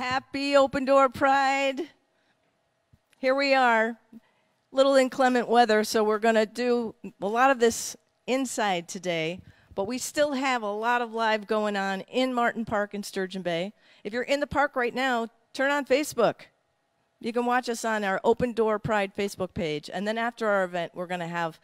Happy Open Door Pride. Here we are. Little inclement weather, so we're going to do a lot of this inside today, but we still have a lot of live going on in Martin Park in Sturgeon Bay. If you're in the park right now, turn on Facebook. You can watch us on our Open Door Pride Facebook page. And then after our event, we're going to have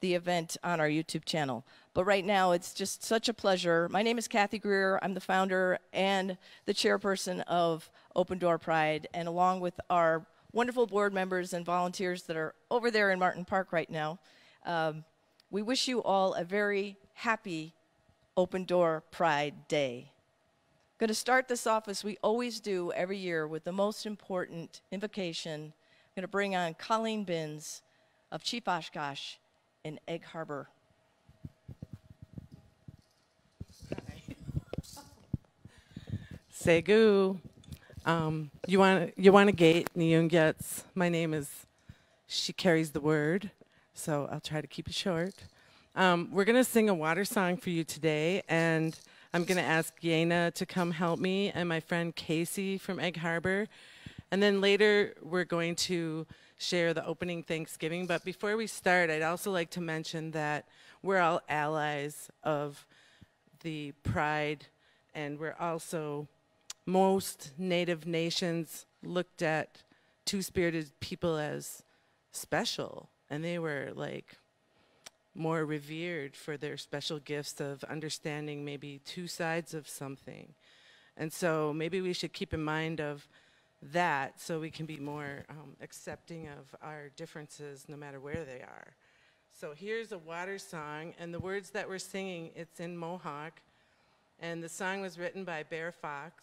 the event on our YouTube channel. But right now, it's just such a pleasure. My name is Cathy Grier. I'm the founder and the chairperson of Open Door Pride. And along with our wonderful board members and volunteers that are over there in Martin Park right now, um, we wish you all a very happy Open Door Pride Day. Going to start this off as we always do every year with the most important invocation. I'm going to bring on Coleen Bins of Chief Oshkosh in Egg Harbor. Segu. Um, you want you want a gate, gets. My name is. She carries the word, so I'll try to keep it short. Um, we're gonna sing a water song for you today, and I'm going to ask Yena to come help me and my friend Casey from Egg Harbor. And then later, we're going to share the opening Thanksgiving. But before we start, I'd also like to mention that we're all allies of the Pride, and we're also, most Native nations looked at Two Spirited people as special. And they were like more revered for their special gifts of understanding maybe two sides of something. And so maybe we should keep in mind of that so we can be more um, accepting of our differences no matter where they are. So here's a water song, and the words that we're singing, it's in Mohawk, and the song was written by Bear Fox,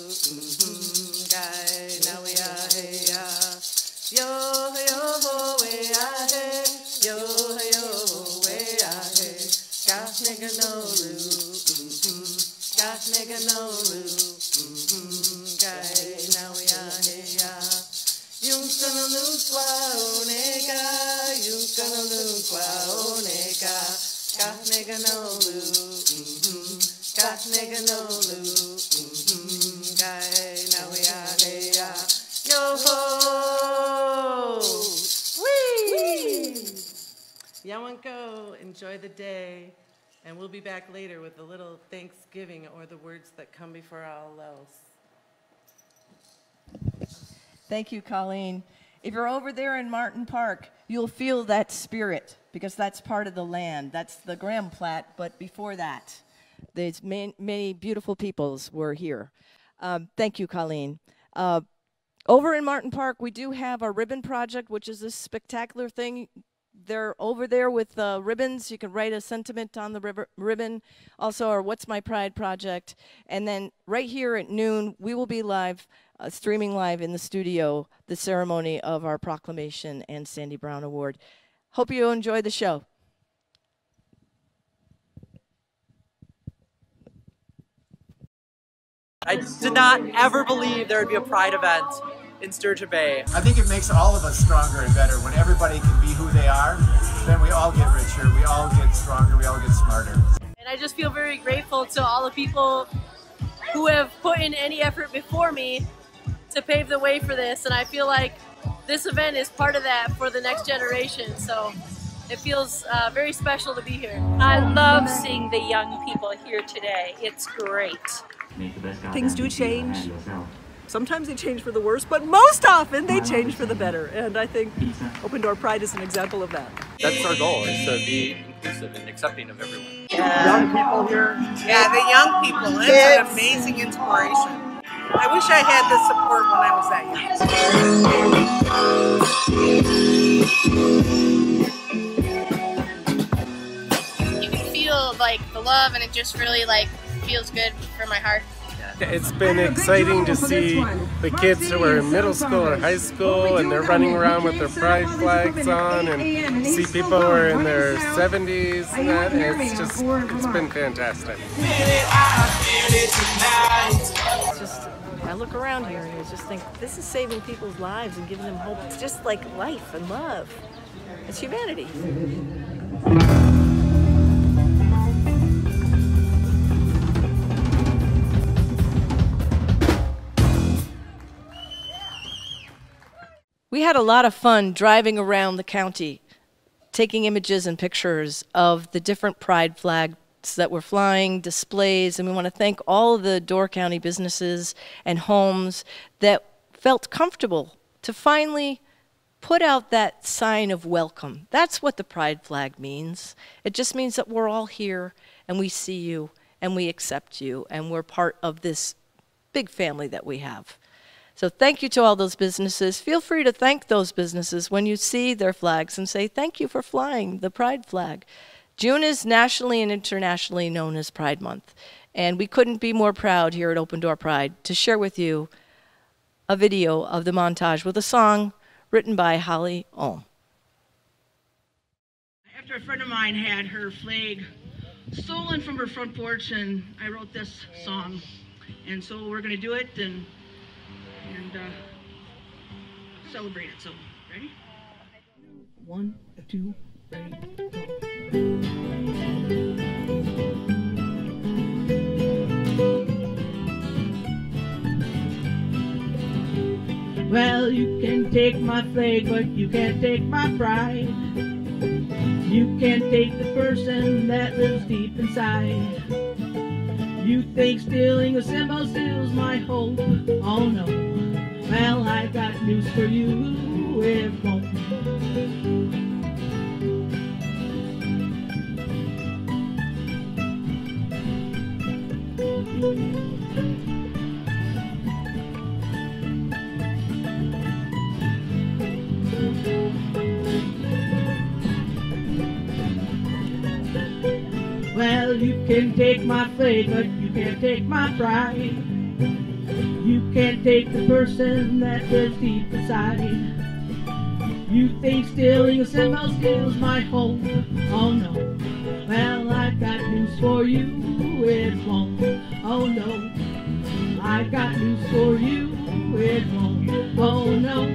enjoy the day, and we'll be back later with a little Thanksgiving or the words that come before all else. Thank you, Coleen. If you're over there in Martin Park, you'll feel that spirit because that's part of the land. That's the Graham Platte, but before that, there's many, many beautiful peoples were here. Um, thank you, Coleen. Uh, over in Martin Park, we do have our ribbon project, which is this spectacular thing. They're over there with uh, ribbons. You can write a sentiment on the ribbon. Also, our What's My Pride project. And then right here at noon, we will be live uh, streaming live in the studio the ceremony of our proclamation and Sandy Brown Award. Hope you enjoy the show. I did not ever believe there would be a Pride event in Sturgeon Bay. I think it makes all of us stronger and better. When everybody can be who they are, then we all get richer, we all get stronger, we all get smarter. And I just feel very grateful to all the people who have put in any effort before me to pave the way for this. And I feel like this event is part of that for the next generation. So it feels uh, very special to be here. I love seeing the young people here today. It's great. Things do change. Sometimes they change for the worse, but most often they change for the better. And I think Open Door Pride is an example of that. That's our goal, is to be inclusive and accepting of everyone. Yeah. Young people here. Yeah, the young people. It's an amazing inspiration. I wish I had the support when I was that young. You can feel like the love, and it just really like feels good for my heart. It's been exciting to see the kids who are in middle school or high school and they're running around with their pride flags on and see people who are in their 70s and that. And it's just, it's been fantastic. It's just, I look around here and I just think this is saving people's lives and giving them hope. It's just like life and love. It's humanity. We had a lot of fun driving around the county, taking images and pictures of the different pride flags that were flying, displays, and we want to thank all of the Door County businesses and homes that felt comfortable to finally put out that sign of welcome. That's what the pride flag means. It just means that we're all here and we see you and we accept you and we're part of this big family that we have. So thank you to all those businesses. Feel free to thank those businesses when you see their flags and say thank you for flying the pride flag. June is nationally and internationally known as Pride Month, and we couldn't be more proud here at Open Door Pride to share with you a video of the montage with a song written by Holly Olm. After a friend of mine had her flag stolen from her front porch, and I wrote this song, and so we're gonna do it and and uh, celebrate it. So, ready? One, two, three, go. Well, you can take my flag, but you can't take my pride. You can't take the person that lives deep inside. You think stealing a symbol steals my hope? Oh no. Well, I got news for you, it won't. Well, you can take my faith, but you can't take my pride. You can't take the person that lives deep inside. You think stealing a symbol steals my hope? Oh no. Well, I've got news for you, it won't. Oh no. I've got news for you, it won't. Oh no.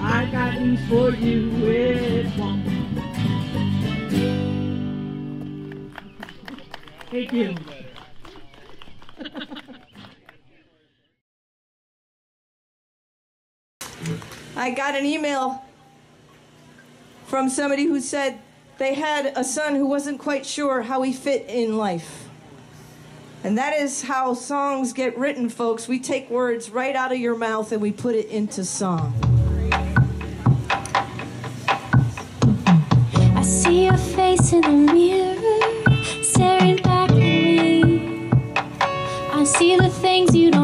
I've got news for you, it won't. Thank you. I got an email from somebody who said they had a son who wasn't quite sure how he fit in life. And that is how songs get written, folks. We take words right out of your mouth and we put it into song. I see your face in the mirror, things you don't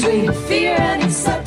between fear and acceptance.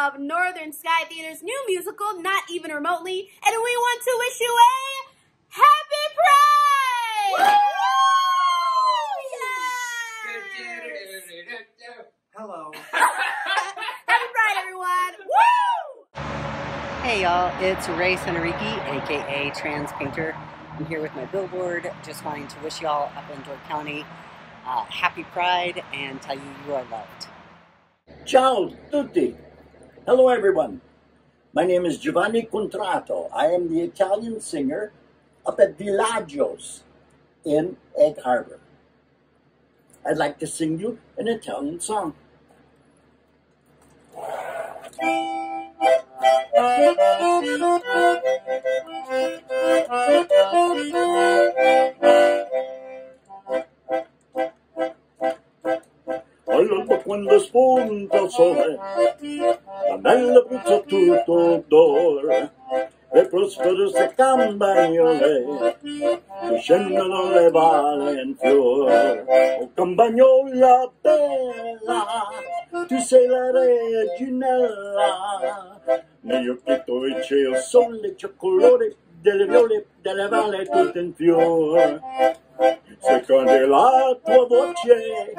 Of Northern Sky Theater's new musical, Not Even Remotely, and we want to wish you a Happy Pride! Hello. Happy Pride, everyone! Woo! Hey y'all, it's Rae Senarighi, aka Trans Painter. I'm here with my billboard, just wanting to wish y'all up in Door County uh, happy Pride and tell you you are loved. Ciao tutti. Hello everyone. My name is Giovanni Contratto. I am the Italian singer up at Villaggio's in Egg Harbor. I'd like to sing you an Italian song. All'alba quando spunta il sole, la bella puzza tutto d'oro, e prospero se campagnole, che scendono le vale in fiore. Oh campagnola bella, tu sei la reginella, negli occhi tuoi c'è il sole, c'è il colore delle viole, delle vale tutte in fiore. Secondo la tua voce,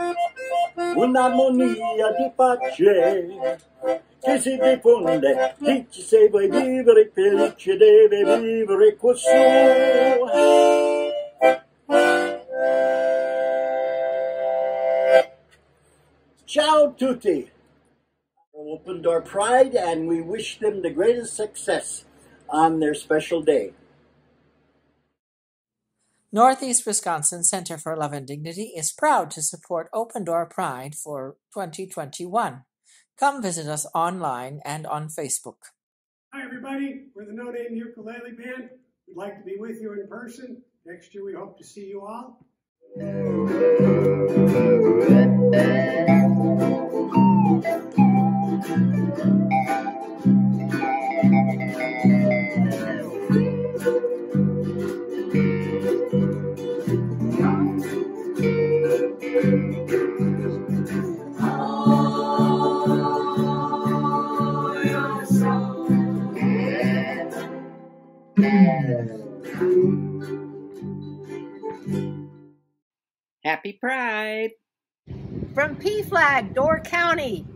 un'armonia di pace che si diffonde, chi ci se vuoi vivere felice deve vivere così. Ciao tutti! Open Door Pride and we wish them the greatest success on their special day. Northeast Wisconsin Center for Love and Dignity is proud to support Open Door Pride for 2021. Come visit us online and on Facebook. Hi, everybody. We're the No Name Ukulele Band. We'd like to be with you in person. Next year, we hope to see you all. Happy Pride! From PFLAG, Door County.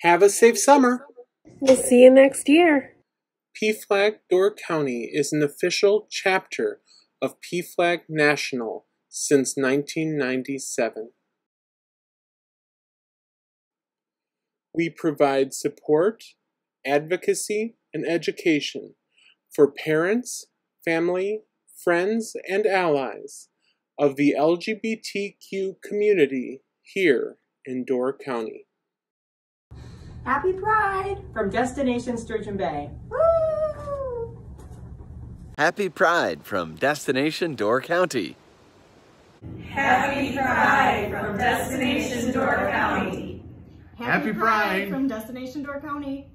Have a safe summer. We'll see you next year. PFLAG Door County is an official chapter of PFLAG National since 1997. We provide support, advocacy, and education for parents, family, friends, and allies of the LGBTQ community here in Door County. Happy Pride from Destination Sturgeon Bay. Happy Pride from Destination Door County. Happy Pride from Destination Door County. Happy Pride from Destination Door County.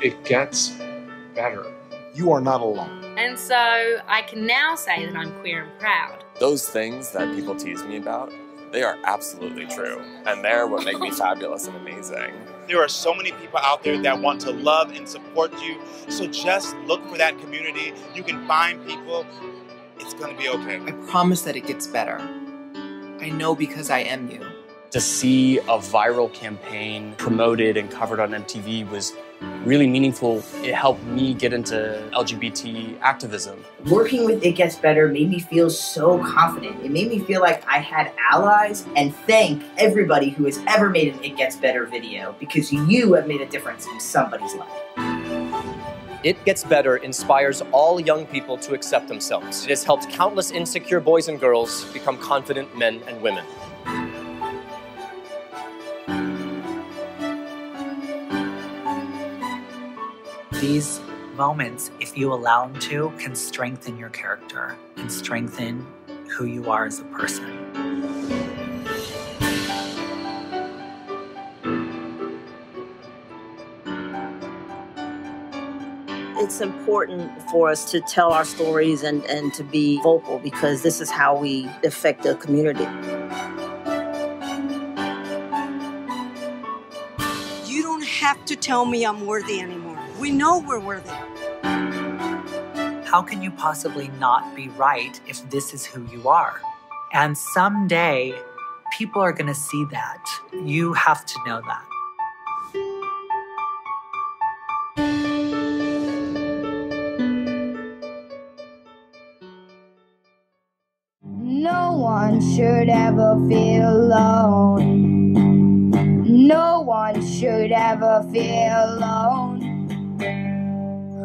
It gets better. You are not alone. And so I can now say that I'm queer and proud. Those things that people tease me about, they are absolutely true. And they're what make me fabulous and amazing. There are so many people out there that want to love and support you. So just look for that community. You can find people. It's going to be okay. I promise that it gets better. I know because I am you. To see a viral campaign promoted and covered on MTV was really meaningful. It helped me get into LGBT activism. Working with It Gets Better made me feel so confident. It made me feel like I had allies and thank everybody who has ever made an It Gets Better video because you have made a difference in somebody's life. It Gets Better inspires all young people to accept themselves. It has helped countless insecure boys and girls become confident men and women. These moments, if you allow them to, can strengthen your character and strengthen who you are as a person. It's important for us to tell our stories and, and to be vocal because this is how we affect the community. You don't have to tell me I'm worthy anymore. We know we're worthy. How can you possibly not be right if this is who you are? And someday, people are going to see that. You have to know that. No one should ever feel alone. No one should ever feel alone.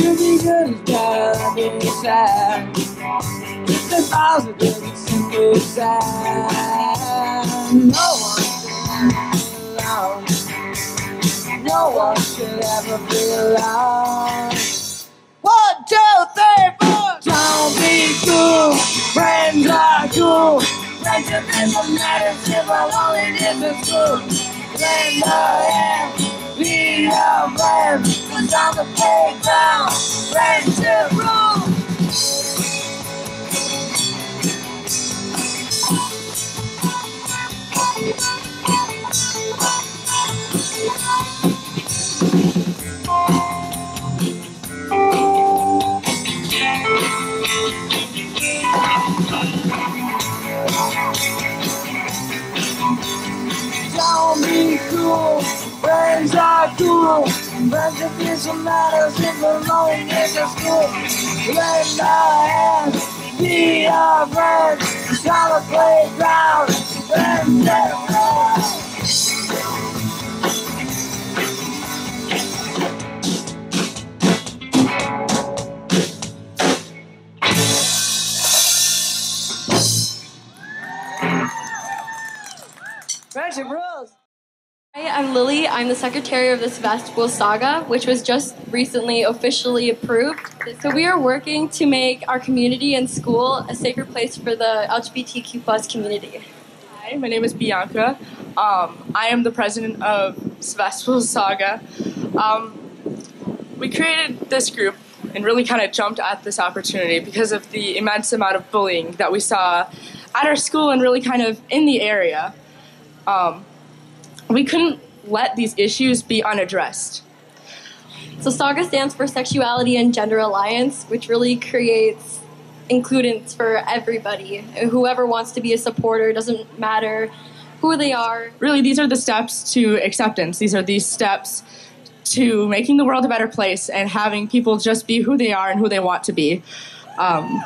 To be good is bad, be sad. It's positive, it's simply sad. No one should alone. No one should ever be alone. One, two, three, four. Don't be cool. Friends are cool. Friendship is what matters if I'm only this is cool. Lend a hand, be your friend. Cause on the playground, friendship rules. Don't be cool, friends are cool. Friendship is what matters if loneliness is cool. Lend a hand, be our friend. It's on the playground, friendship rules. I'm the secretary of the Sevastopol SAGA, which was just recently officially approved. So we are working to make our community and school a sacred place for the LGBTQ plus community. Hi, my name is Bianca. Um, I am the president of Sevastopol SAGA. Um, we created this group and really kind of jumped at this opportunity because of the immense amount of bullying that we saw at our school and really kind of in the area. Um, we couldn't let these issues be unaddressed. So SAGA stands for Sexuality and Gender Alliance, which really creates includence for everybody. Whoever wants to be a supporter doesn't matter who they are. Really, these are the steps to acceptance. These are these steps to making the world a better place and having people just be who they are and who they want to be. Um,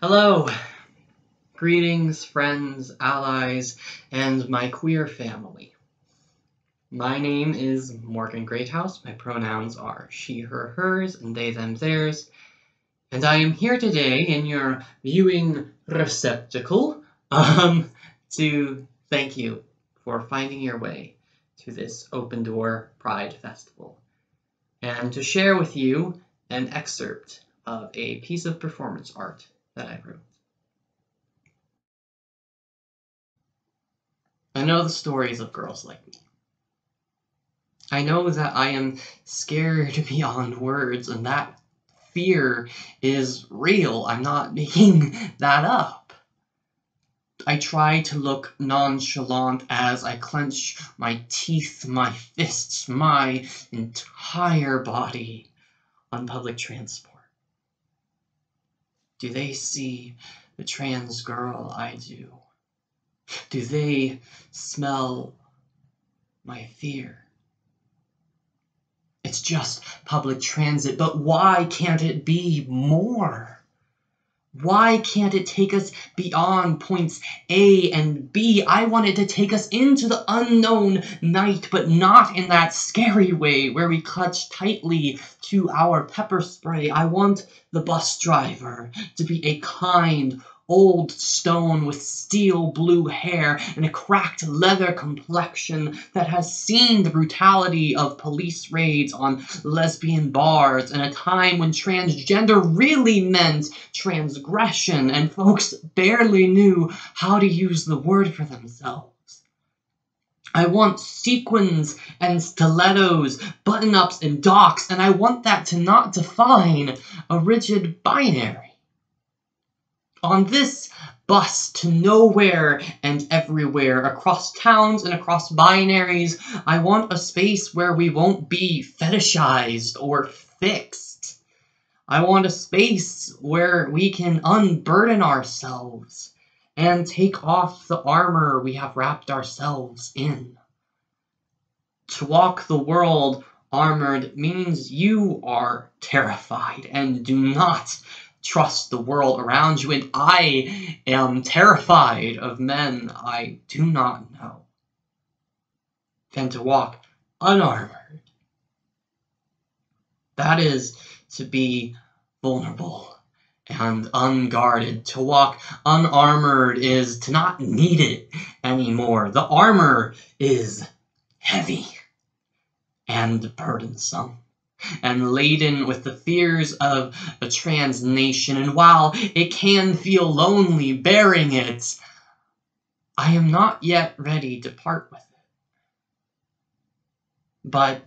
Hello. Greetings, friends, allies, and my queer family. My name is Morgen Greathouse. My pronouns are she, her, hers, and they, them, theirs. And I am here today in your viewing receptacle um, to thank you for finding your way to this Open Door Pride Festival and to share with you an excerpt of a piece of performance art that I wrote. Know the stories of girls like me. I know that I am scared beyond words, and that fear is real. I'm not making that up. I try to look nonchalant as I clench my teeth, my fists, my entire body on public transport. Do they see the trans girl I do? Do they smell my fear? It's just public transit, but why can't it be more? Why can't it take us beyond points A and B? I want it to take us into the unknown night, but not in that scary way where we clutch tightly to our pepper spray. I want the bus driver to be a kind, old stone with steel blue hair and a cracked leather complexion that has seen the brutality of police raids on lesbian bars in a time when transgender really meant transgression and folks barely knew how to use the word for themselves. I want sequins and stilettos, button ups and docks, and I want that to not define a rigid binary on this bus to nowhere and everywhere, across towns and across binaries, I want a space where we won't be fetishized or fixed. I want a space where we can unburden ourselves and take off the armor we have wrapped ourselves in. To walk the world armored means you are terrified and do not trust the world around you, and I am terrified of men I do not know. Than to walk unarmored. That is to be vulnerable and unguarded. To walk unarmored is to not need it anymore. The armor is heavy and burdensome and laden with the fears of a trans nation. And while it can feel lonely bearing it, I am not yet ready to part with it. But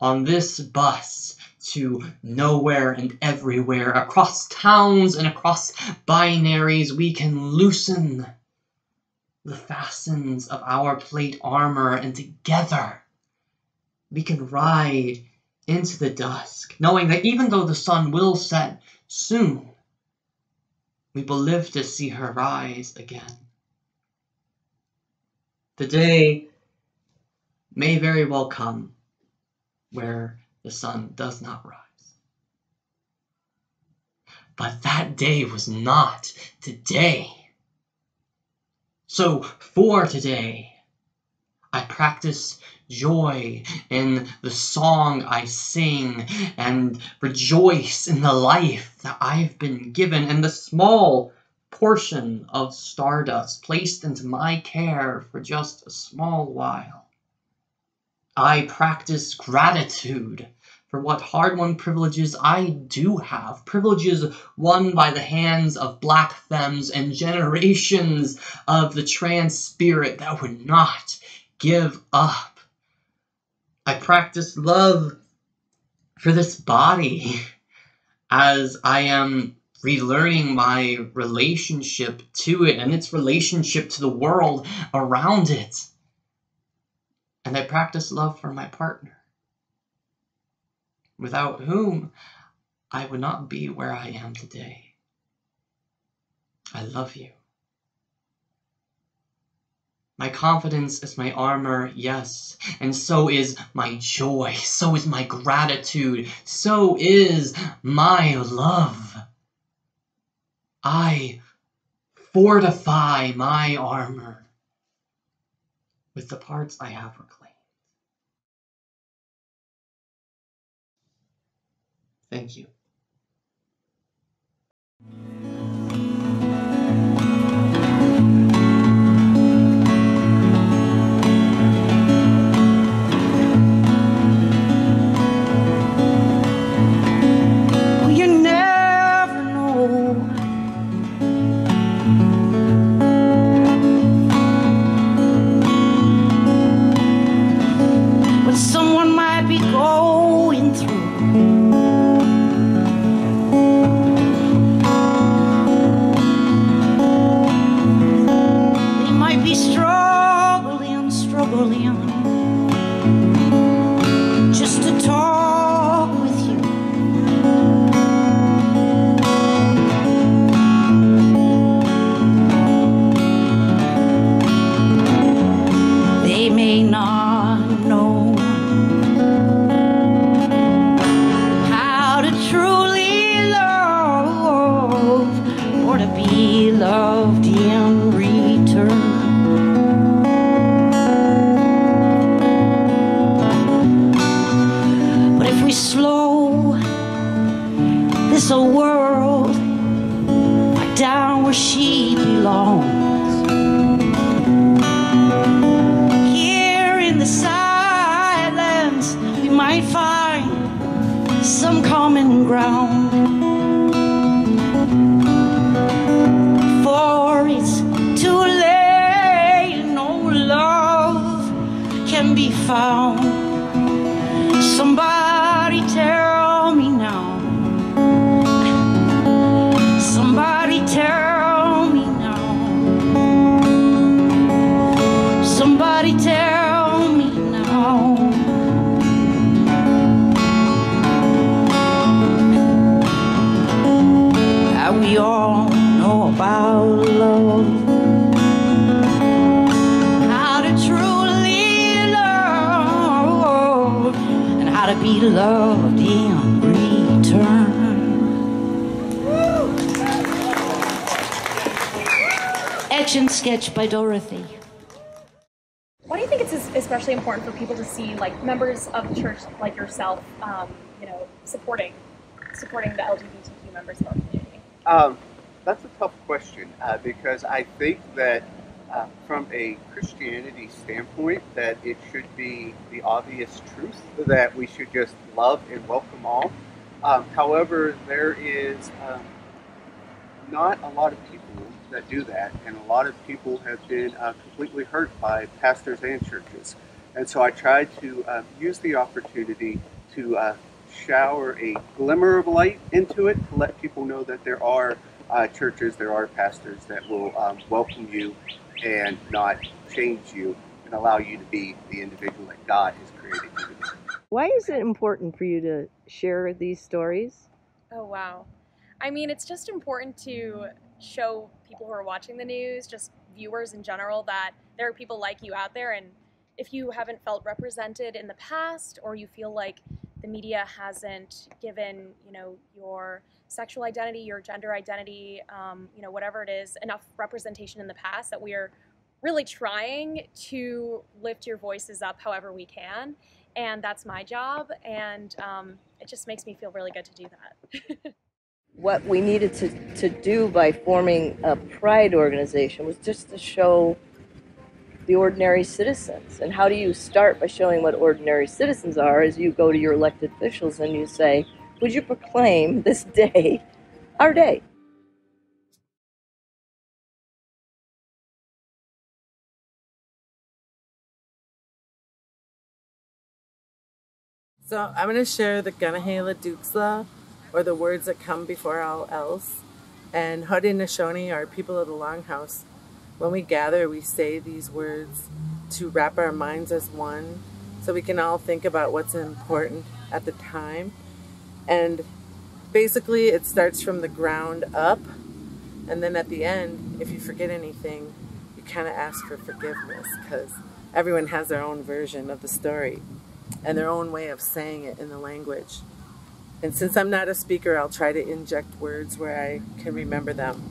on this bus to nowhere and everywhere, across towns and across binaries, we can loosen the fastens of our plate armor, and together we can ride into the dusk, knowing that even though the sun will set soon, we will live to see her rise again. The day may very well come where the sun does not rise. But that day was not today. So for today, I practice joy in the song I sing and rejoice in the life that I've been given and the small portion of stardust placed into my care for just a small while. I practice gratitude for what hard won privileges I do have, privileges won by the hands of black femmes and generations of the trans spirit that would not give up. I practice love for this body as I am relearning my relationship to it and its relationship to the world around it. And I practice love for my partner without whom I would not be where I am today. I love you. My confidence is my armor, yes, and so is my joy, so is my gratitude, so is my love. I fortify my armor with the parts I have reclaimed. Thank you. Sketch by Dorothy. Why do you think it's especially important for people to see like members of the church like yourself, um, you know, supporting supporting the LGBTQ members of our community? Um, that's a tough question uh, because I think that uh, from a Christianity standpoint, that it should be the obvious truth that we should just love and welcome all. Um, however, there is um, not a lot of people that do that, and a lot of people have been uh, completely hurt by pastors and churches. And so I tried to uh, use the opportunity to uh, shower a glimmer of light into it to let people know that there are uh, churches, there are pastors that will um, welcome you and not change you and allow you to be the individual that God has created you to be. Why is it important for you to share these stories? Oh wow. I mean, it's just important to show people who are watching the news, just viewers in general, that there are people like you out there. And if you haven't felt represented in the past, or you feel like the media hasn't given, you know, your sexual identity, your gender identity, um, you know, whatever it is, enough representation in the past, that we are really trying to lift your voices up however we can. And that's my job. And um, it just makes me feel really good to do that. what we needed to, to do by forming a pride organization was just to show the ordinary citizens. And how do you start by showing what ordinary citizens are? As you go to your elected officials and you say, Would you proclaim this day our day? So I'm going to share the Ganahela Duksla, or the words that come before all else. And Haudenosaunee are people of the Longhouse. When we gather, we say these words to wrap our minds as one so we can all think about what's important at the time. And basically, it starts from the ground up. And then at the end, if you forget anything, you kind of ask for forgiveness because everyone has their own version of the story and their own way of saying it in the language. And since I'm not a speaker, I'll try to inject words where I can remember them.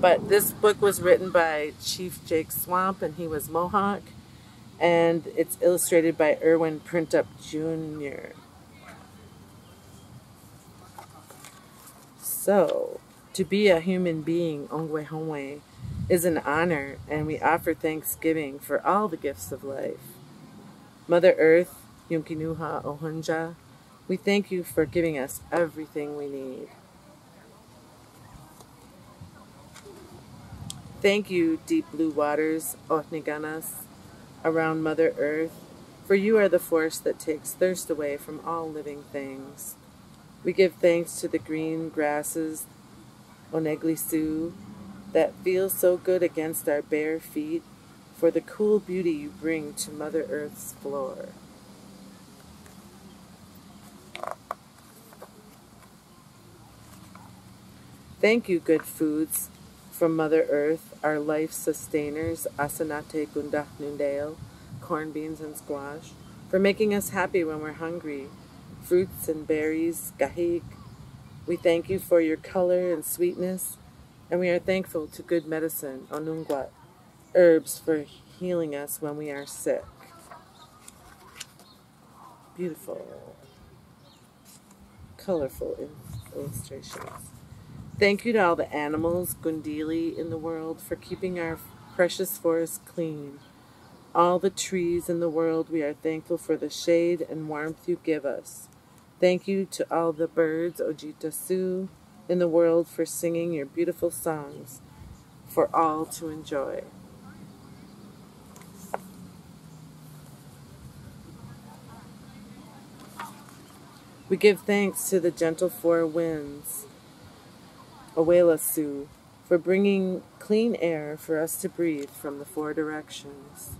But this book was written by Chief Jake Swamp, and he was Mohawk, and it's illustrated by Erwin Printup Jr. So, to be a human being, Ongwe is an honor, and we offer thanksgiving for all the gifts of life. Mother Earth, Yunkinuha Ohunja, we thank you for giving us everything we need. Thank you, deep blue waters, Ohniganas, around Mother Earth, for you are the force that takes thirst away from all living things. We give thanks to the green grasses, Oneglisu, that feel so good against our bare feet, for the cool beauty you bring to Mother Earth's floor. Thank you, good foods, from Mother Earth, our life sustainers, Asanate Gundah Nundale, corn beans and squash, for making us happy when we're hungry, fruits and berries, gahig. We thank you for your color and sweetness, and we are thankful to good medicine, onungwat, herbs for healing us when we are sick. Beautiful, colorful illustrations. Thank you to all the animals, Gundili, in the world for keeping our precious forests clean. All the trees in the world, we are thankful for the shade and warmth you give us. Thank you to all the birds, Ojita Su, in the world for singing your beautiful songs for all to enjoy. We give thanks to the gentle four winds, Awela Sioux, for bringing clean air for us to breathe from the four directions.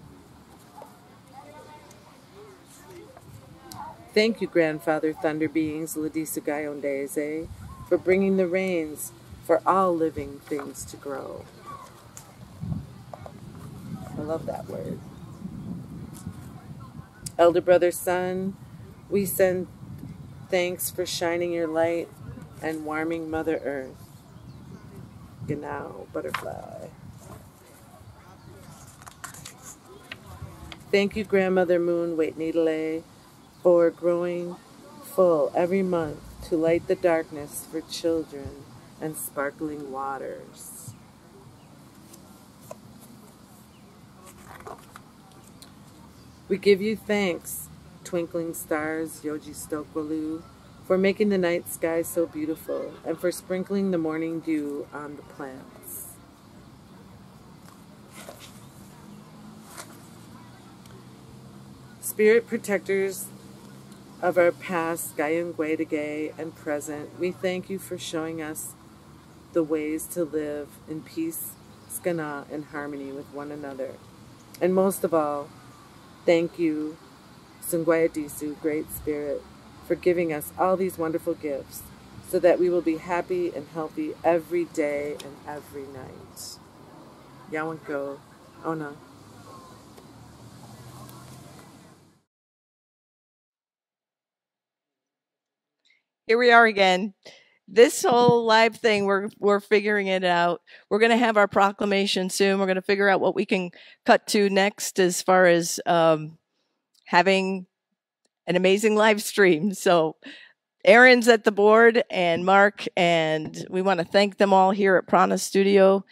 Thank you, Grandfather Thunder Beings, Ladisugayondeze, for bringing the rains for all living things to grow. I love that word. Elder Brother Sun, we send thanks for shining your light and warming Mother Earth. Genau, butterfly. Thank you, Grandmother Moon Wait Needle, for growing full every month to light the darkness for children and sparkling waters. We give you thanks, twinkling stars, Yoji Stokwalu, for making the night sky so beautiful, and for sprinkling the morning dew on the plants. Spirit protectors of our past, Gayam Guedagay, and present, we thank you for showing us the ways to live in peace, skana, and harmony with one another. And most of all, thank you, Sungwayadisu, Great Spirit, for giving us all these wonderful gifts so that we will be happy and healthy every day and every night. Yawanko, Ona. Here we are again. This whole live thing, we're we're figuring it out. We're going to have our proclamation soon. We're going to figure out what we can cut to next as far as um, having an amazing live stream. So Aaron's at the board and Mark, and we want to thank them all here at Piranha Studio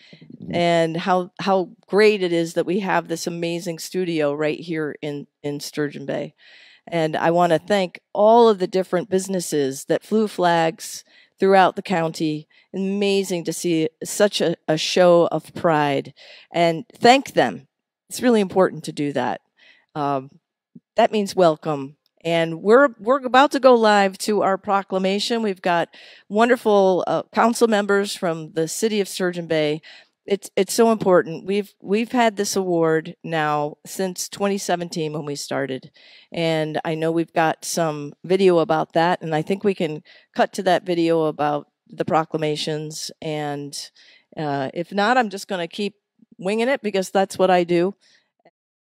and how how great it is that we have this amazing studio right here in in Sturgeon Bay. And I want to thank all of the different businesses that flew flags throughout the county. Amazing to see such a, a show of pride and thank them. It's really important to do that. Um, that means welcome and we're we're about to go live to our proclamation. We've got wonderful uh, council members from the city of Sturgeon Bay. It's it's so important. We've we've had this award now since 2017 when we started, and I know we've got some video about that, and I think we can cut to that video about the proclamations. And uh, if not, I'm just going to keep winging it because that's what I do.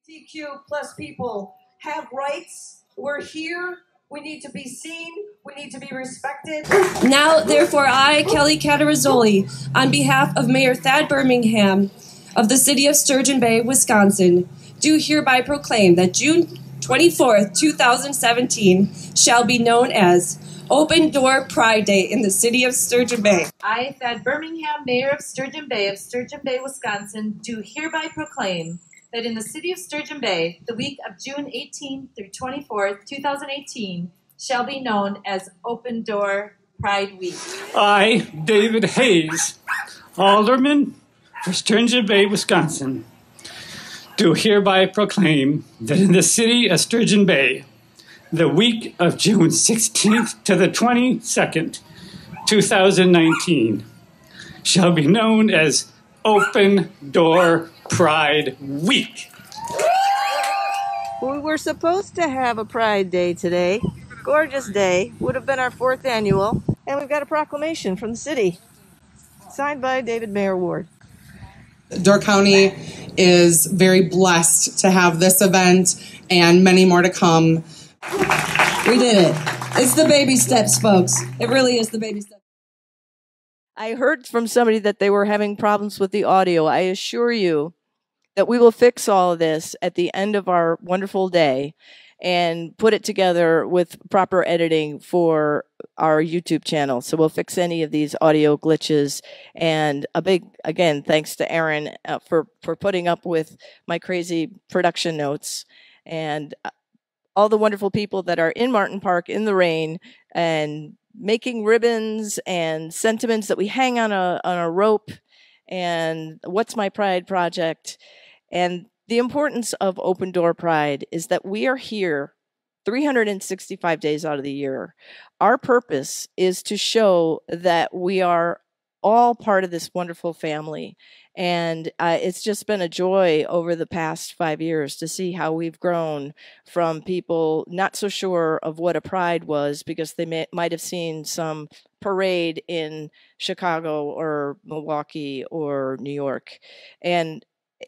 LGBTQ plus people have rights we're here. We need to be seen. We need to be respected. Now, therefore, I, Kelly Catarazzoli, on behalf of Mayor Thad Birmingham of the city of Sturgeon Bay, Wisconsin, do hereby proclaim that June 24th, 2017 shall be known as Open Door Pride Day in the city of Sturgeon Bay. I, Thad Birmingham, Mayor of Sturgeon Bay of Sturgeon Bay, Wisconsin, do hereby proclaim that in the city of Sturgeon Bay, the week of June 18th through 24th, 2018, shall be known as Open Door Pride Week. I, David Hayes, Alderman for Sturgeon Bay, Wisconsin, do hereby proclaim that in the city of Sturgeon Bay, the week of June 16th to the 22nd, 2019, shall be known as Open Door Pride Week. We were supposed to have a Pride Day today. Gorgeous day. Would have been our fourth annual. And we've got a proclamation from the city signed by David Mayer Ward. Door County is very blessed to have this event and many more to come. We did it. It's the baby steps, folks. It really is the baby steps. I heard from somebody that they were having problems with the audio. I assure you that we will fix all of this at the end of our wonderful day and put it together with proper editing for our YouTube channel. So we'll fix any of these audio glitches. And a big, again, thanks to Aaron uh, for, for putting up with my crazy production notes and uh, all the wonderful people that are in Martin Park in the rain and making ribbons and sentiments that we hang on a on a rope and what's my pride project and the importance of open door pride is that we are here 365 days out of the year our purpose is to show that we are all part of this wonderful family and uh, it's just been a joy over the past five years to see how we've grown from people not so sure of what a pride was because they may, might have seen some parade in Chicago or Milwaukee or New York. And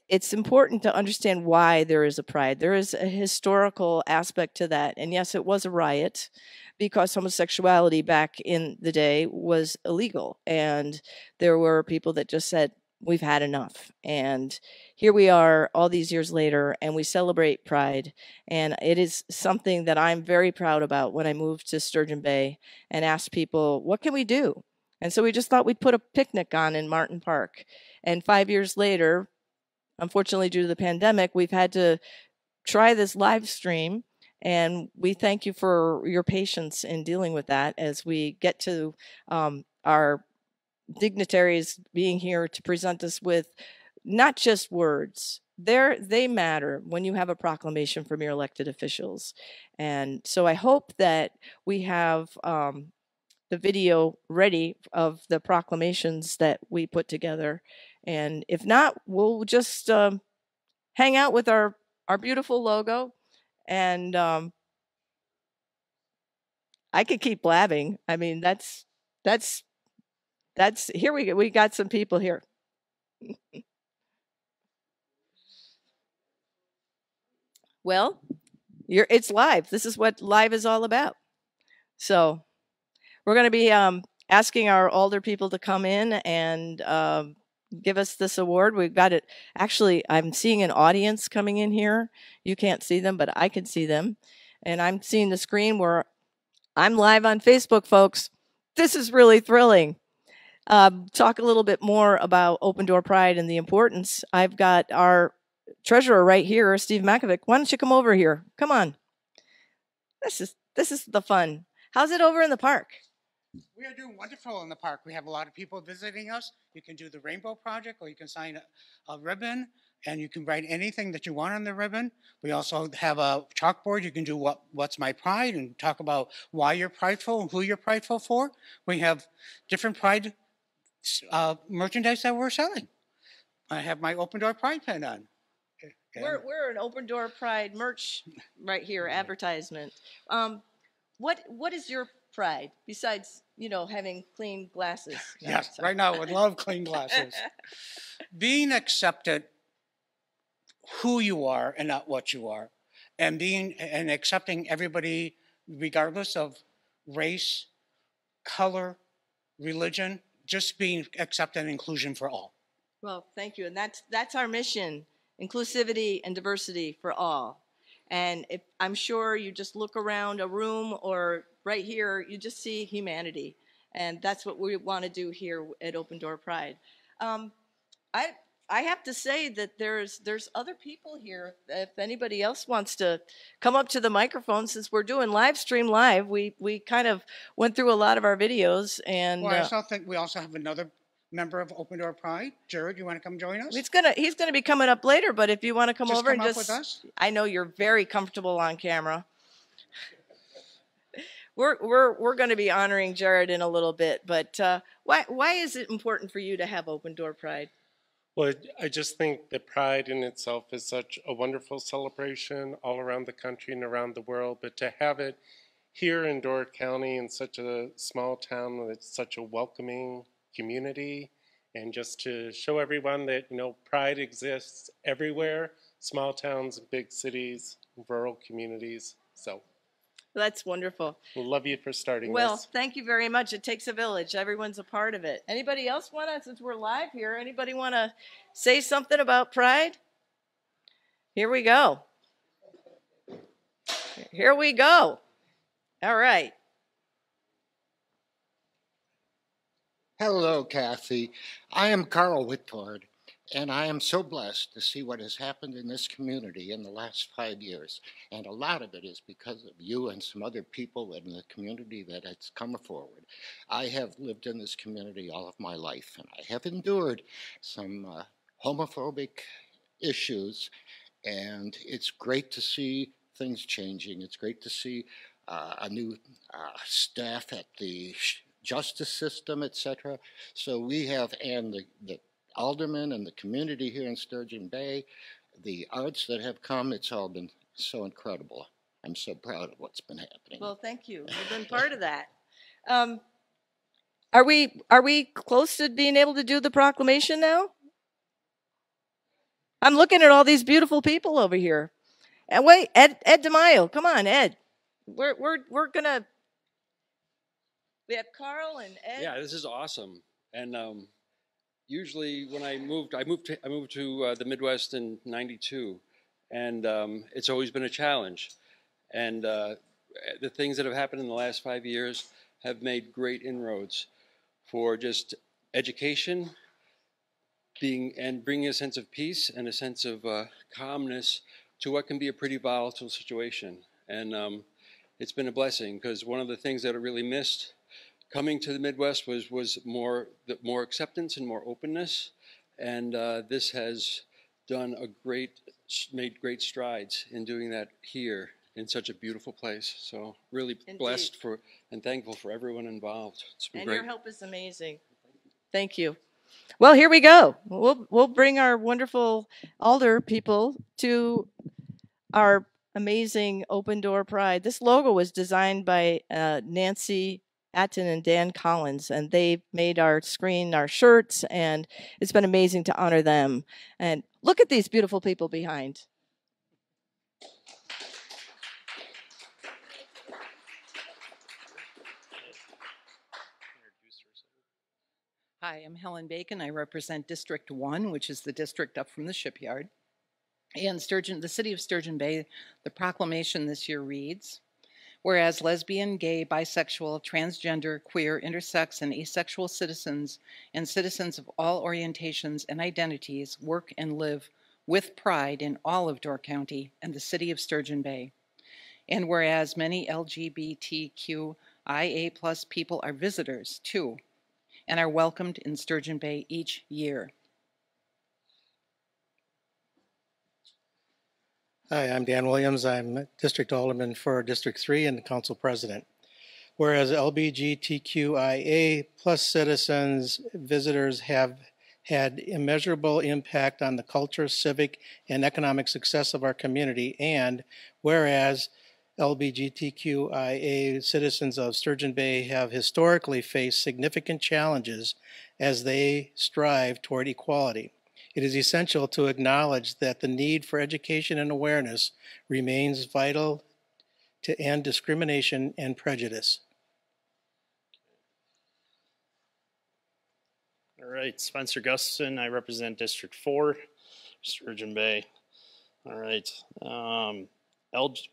it's important to understand why there is a pride. There is a historical aspect to that. And yes, it was a riot because homosexuality back in the day was illegal. And there were people that just said, we've had enough. And here we are all these years later, and we celebrate Pride. And it is something that I'm very proud about when I moved to Sturgeon Bay and asked people, what can we do? And so we just thought we'd put a picnic on in Martin Park. And five years later, unfortunately, due to the pandemic, we've had to try this live stream. And we thank you for your patience in dealing with that as we get to um, our dignitaries being here to present us with not just words. They're, they matter when you have a proclamation from your elected officials. And so I hope that we have um, the video ready of the proclamations that we put together. And if not, we'll just um, hang out with our, our beautiful logo. And um, I could keep blabbing. I mean, that's that's that's here we we got some people here. well, you're it's live. This is what live is all about. So we're going to be um, asking our older people to come in and um, give us this award. We've got it. Actually, I'm seeing an audience coming in here. You can't see them, but I can see them. And I'm seeing the screen where I'm live on Facebook, folks. This is really thrilling. Um, talk a little bit more about Open Door Pride and the importance. I've got our treasurer right here, Steve Makovic. Why don't you come over here? Come on. This is this is the fun. How's it over in the park? We are doing wonderful in the park. We have a lot of people visiting us. You can do the Rainbow Project or you can sign a, a ribbon and you can write anything that you want on the ribbon. We also have a chalkboard. You can do what, What's My Pride and talk about why you're prideful and who you're prideful for. We have different pride uh, merchandise that we're selling. I have my Open Door Pride pen on. We're we're an Open Door Pride merch right here advertisement. Um, what what is your pride besides you know having clean glasses? Yes, right now I would love clean glasses. being accepted who you are and not what you are, and being and accepting everybody regardless of race, color, religion, just being accepted and inclusion for all. Well, thank you, and that's that's our mission: inclusivity and diversity for all. And if I'm sure you just look around a room or right here, you just see humanity, and that's what we want to do here at Open Door Pride. Um, I I have to say that there's there's other people here. If anybody else wants to come up to the microphone, since we're doing live stream live, we we kind of went through a lot of our videos, and Well, I uh, also think we also have another member of Open Door Pride. Jared, you want to come join us? He's gonna he's gonna be coming up later, but if you want to come Just over come and just with us? I know you're very comfortable on camera. We're we're we're going to be honoring Jared in a little bit, but uh, why why is it important for you to have Open Door Pride? Well, I just think that Pride in itself is such a wonderful celebration all around the country and around the world, but to have it here in Door County in such a small town with such a welcoming community, and just to show everyone that you know Pride exists everywhere, small towns, big cities, rural communities. So, That's wonderful. we love you for starting Well, this. thank you very much. It takes a village. Everyone's a part of it. Anybody else want to, since we're live here, anybody want to say something about Pride? Here we go. Here we go. All right. Hello, Cathy. I am Carl Whitford, and I am so blessed to see what has happened in this community in the last five years. And a lot of it is because of you and some other people in the community that has come forward. I have lived in this community all of my life, and I have endured some uh, homophobic issues, and it's great to see things changing. It's great to see uh, a new uh, staff at the justice system, etc. So we have, and the, the aldermen and the community here in Sturgeon Bay, the arts that have come, it's all been so incredible. I'm so proud of what's been happening. Well, thank you. You've been part of that. Um, are we are we close to being able to do the proclamation now? I'm looking at all these beautiful people over here. And wait, Ed Ed DeMaio, come on, Ed. We're we're we're gonna. We have Carl and Ed. Yeah, this is awesome. And um, usually when I moved, I moved to, I moved to uh, the Midwest in '92, and um, it's always been a challenge. And uh, the things that have happened in the last five years have made great inroads for just education, being and bringing a sense of peace and a sense of uh, calmness to what can be a pretty volatile situation. And um, it's been a blessing because one of the things that I really missed coming to the Midwest was was more the, more acceptance and more openness, and uh, this has done a great made great strides in doing that here in such a beautiful place. So really blessed for and thankful for everyone involved. It's been And great. your help is amazing. Thank you. Well, here we go. We'll we'll bring our wonderful alder people to our amazing open door pride. This logo was designed by uh, Nancy Atten and Dan Collins, and they made our screen, our shirts, and it's been amazing to honor them. And look at these beautiful people behind. Hi, I'm Helen Bacon. I represent District 1, which is the district up from the shipyard. And Sturgeon, the city of Sturgeon Bay, the proclamation this year reads Whereas lesbian, gay, bisexual, transgender, queer, intersex, and asexual citizens and citizens of all orientations and identities work and live with pride in all of Door County and the city of Sturgeon Bay. And whereas many LGBTQIA plus people are visitors too and are welcomed in Sturgeon Bay each year. Hi, I'm Dan Williams. I'm District Alderman for District 3 and Council President. Whereas LGBTQIA plus citizens, visitors have had immeasurable impact on the culture, civic, and economic success of our community, and whereas LGBTQIA citizens of Sturgeon Bay have historically faced significant challenges as they strive toward equality it is essential to acknowledge that the need for education and awareness remains vital to end discrimination and prejudice. All right, Spencer Gustafson. I represent District 4, Sturgeon Bay. All right. Um,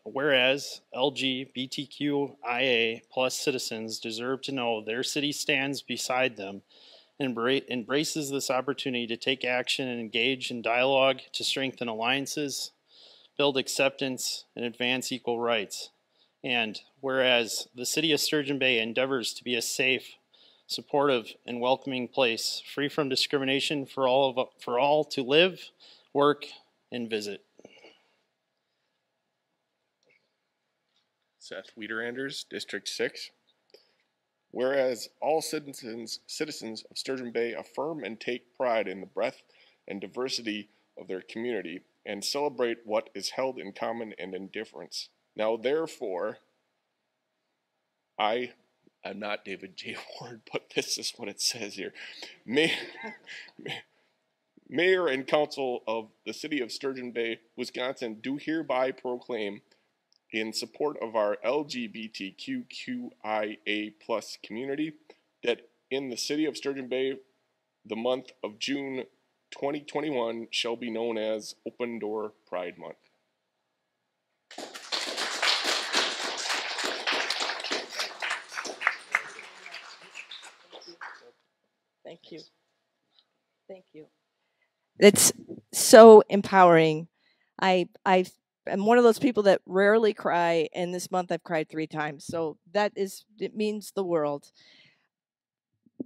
whereas LGBTQIA plus citizens deserve to know their city stands beside them embraces this opportunity to take action and engage in dialogue to strengthen alliances, build acceptance, and advance equal rights. And whereas the City of Sturgeon Bay endeavors to be a safe, supportive, and welcoming place, free from discrimination for all, of, for all to live, work, and visit. Seth Wiederanders, District 6. Whereas all citizens, citizens of Sturgeon Bay affirm and take pride in the breadth and diversity of their community and celebrate what is held in common and in difference. Now, therefore, I am not David J. Ward, but this is what it says here. May, Mayor and Council of the City of Sturgeon Bay, Wisconsin, do hereby proclaim in support of our LGBTQIA plus community that in the city of Sturgeon Bay, the month of June 2021 shall be known as Open Door Pride Month. Thank you. Thank you. It's so empowering. I I I'm one of those people that rarely cry, and this month I've cried three times. So that is it means the world.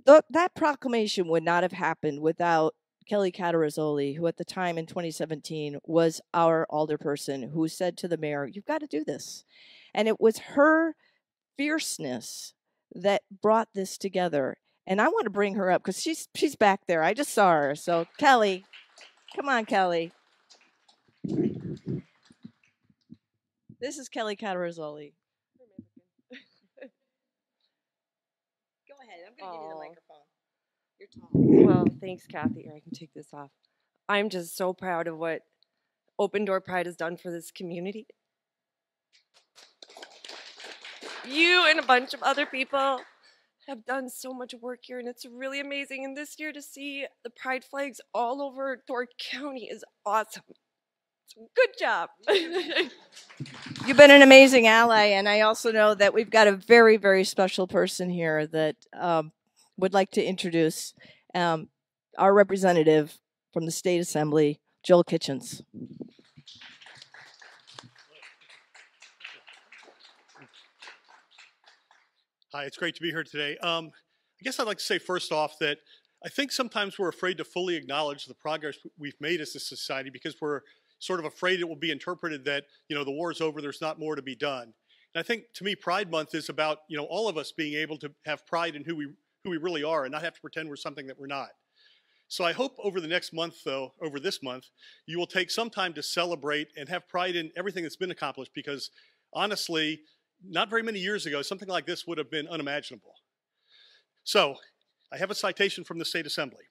The, that proclamation would not have happened without Kelly Catarazzoli, who at the time in 2017 was our alderperson, who said to the mayor, "You've got to do this," and it was her fierceness that brought this together. And I want to bring her up because she's she's back there. I just saw her. So Kelly, come on, Kelly. This is Kelly Catarazzoli. Go ahead. I'm going to give you the microphone. You're tall. Well, thanks, Cathy. I can take this off. I'm just so proud of what Open Door Pride has done for this community. You and a bunch of other people have done so much work here, and it's really amazing. And this year to see the pride flags all over Door County is awesome. Good job. You've been an amazing ally, and I also know that we've got a very, very special person here that um, would like to introduce um, our representative from the State Assembly, Joel Kitchens. Hi, it's great to be here today. Um, I guess I'd like to say first off that I think sometimes we're afraid to fully acknowledge the progress we've made as a society because we're sort of afraid it will be interpreted that, you know, the war is over, there's not more to be done. And I think to me, Pride Month is about, you know, all of us being able to have pride in who we, who we really are and not have to pretend we're something that we're not. So I hope over the next month, though, over this month, you will take some time to celebrate and have pride in everything that's been accomplished because honestly, not very many years ago, something like this would have been unimaginable. So I have a citation from the State Assembly.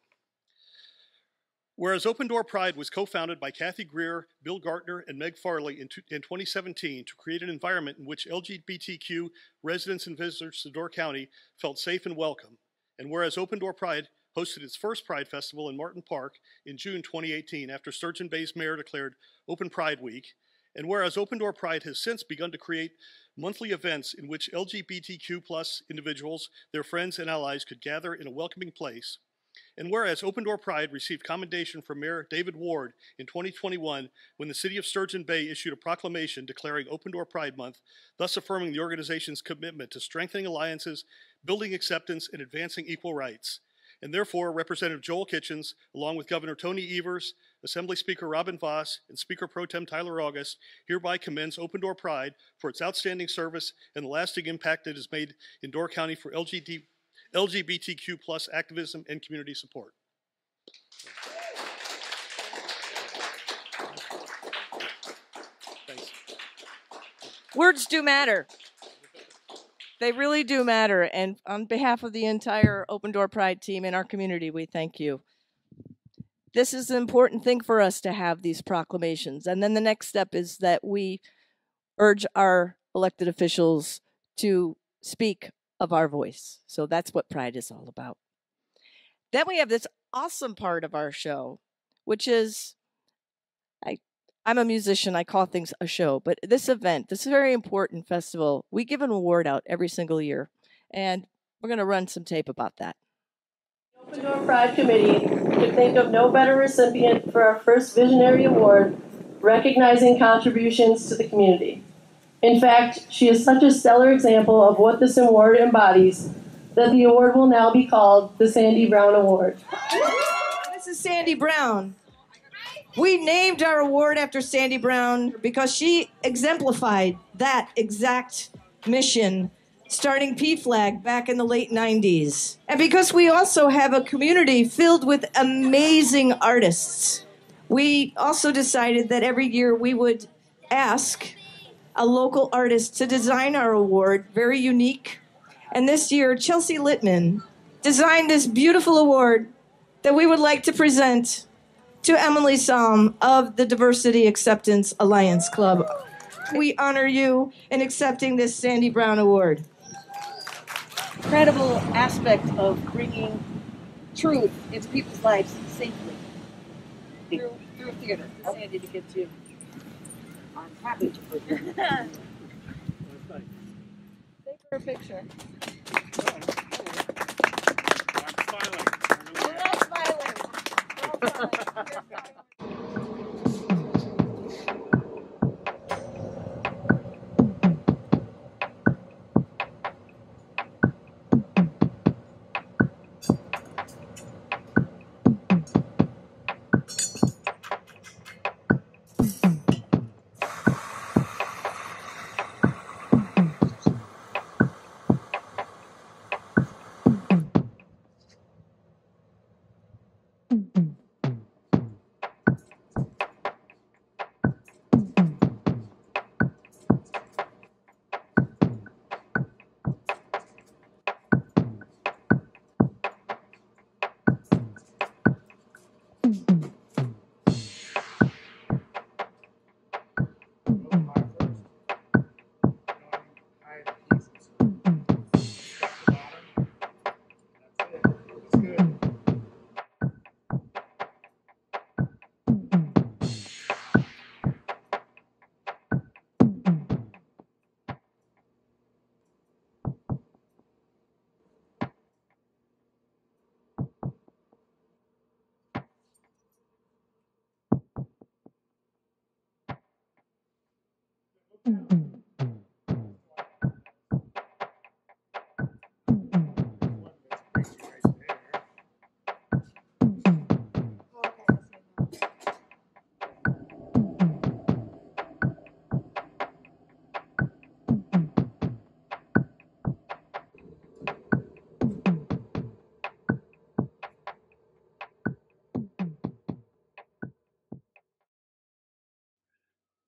Whereas Open Door Pride was co-founded by Cathy Grier, Bill Gartner, and Meg Farley in, in 2017 to create an environment in which LGBTQ residents and visitors to Door County felt safe and welcome. And whereas Open Door Pride hosted its first Pride Festival in Martin Park in June 2018 after Sturgeon Bay's mayor declared Open Pride Week, And whereas Open Door Pride has since begun to create monthly events in which LGBTQ plus individuals, their friends, and allies could gather in a welcoming place, and whereas Open Door Pride received commendation from Mayor David Ward in 2021 when the city of Sturgeon Bay issued a proclamation declaring Open Door Pride Month, thus affirming the organization's commitment to strengthening alliances, building acceptance, and advancing equal rights. And therefore, Representative Joel Kitchens, along with Governor Tony Evers, Assembly Speaker Robin Vos, and Speaker Pro Tem Tyler August, hereby commends Open Door Pride for its outstanding service and the lasting impact it has made in Door County for LGBT, LGBTQ plus activism and community support. Thanks. Words do matter. They really do matter. And on behalf of the entire Open Door Pride team in our community, we thank you. This is an important thing for us to have these proclamations. And then the next step is that we urge our elected officials to speak of our voice. So that's what Pride is all about. Then we have this awesome part of our show, which is I I'm a musician, I call things a show, but this event, this very important festival, we give an award out every single year. And we're going to run some tape about that. Open Door Pride Committee could think of no better recipient for our first Visionary Award, recognizing contributions to the community. In fact, she is such a stellar example of what this award embodies that the award will now be called the Sandy Brown Award. This is Sandy Brown. We named our award after Sandy Brown because she exemplified that exact mission starting PFLAG back in the late 90s. And because we also have a community filled with amazing artists, we also decided that every year we would ask a local artist to design our award, very unique. And this year, Chelsea Littman designed this beautiful award that we would like to present to Emily Salm of the Diversity Acceptance Alliance Club. We honor you in accepting this Sandy Brown Award. Incredible aspect of bringing truth into people's lives safely through, through theater. Sandy to get you. I'm happy to put you. Take her a picture. We're all smiling. We're all smiling. Mm-hmm.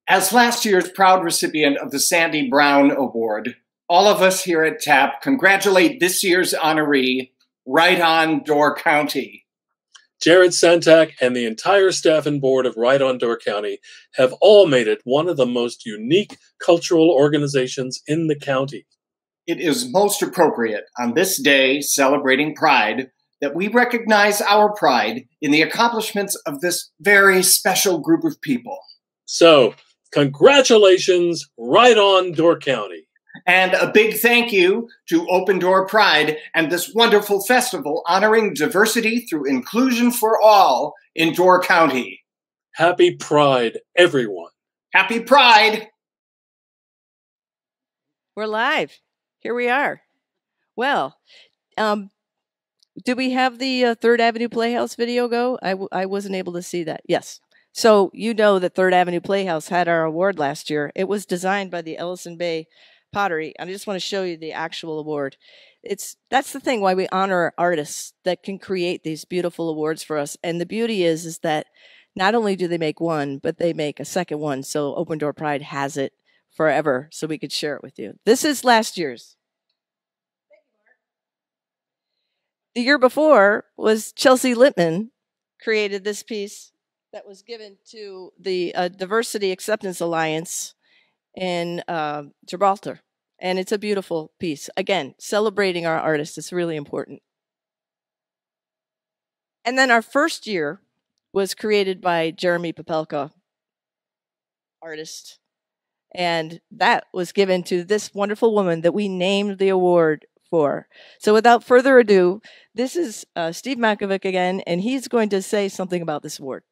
As last year's proud recipient of the Sandy Brown Award, all of us here at TAP congratulate this year's honoree, Write On Door County. Jerod Santek and the entire staff and board of Write On Door County have all made it one of the most unique cultural organizations in the county. It is most appropriate on this day celebrating Pride that we recognize our pride in the accomplishments of this very special group of people. So, Congratulations, Write On Door County. And a big thank you to Open Door Pride and this wonderful festival honoring diversity through inclusion for all in Door County. Happy Pride, everyone. Happy Pride. We're live. Here we are. Well, um, did we have the uh, Third Avenue Playhouse video go? I, w- I wasn't able to see that. Yes. So you know that Third Avenue Playhouse had our award last year. It was designed by the Ellison Bay Pottery. I just want to show you the actual award. It's that's the thing why we honor artists that can create these beautiful awards for us. And the beauty is is that not only do they make one, but they make a second one. So Open Door Pride has it forever, so we could share it with you. This is last year's. The year before was Chelsea Littman created this piece that was given to the uh, Diversity Acceptance Alliance in uh, Gibraltar. And it's a beautiful piece. Again, celebrating our artists is really important. And then our first year was created by Jeremy Popelka, artist. And that was given to this wonderful woman that we named the award for. So without further ado, this is uh, Steve Makovic again, and he's going to say something about this award.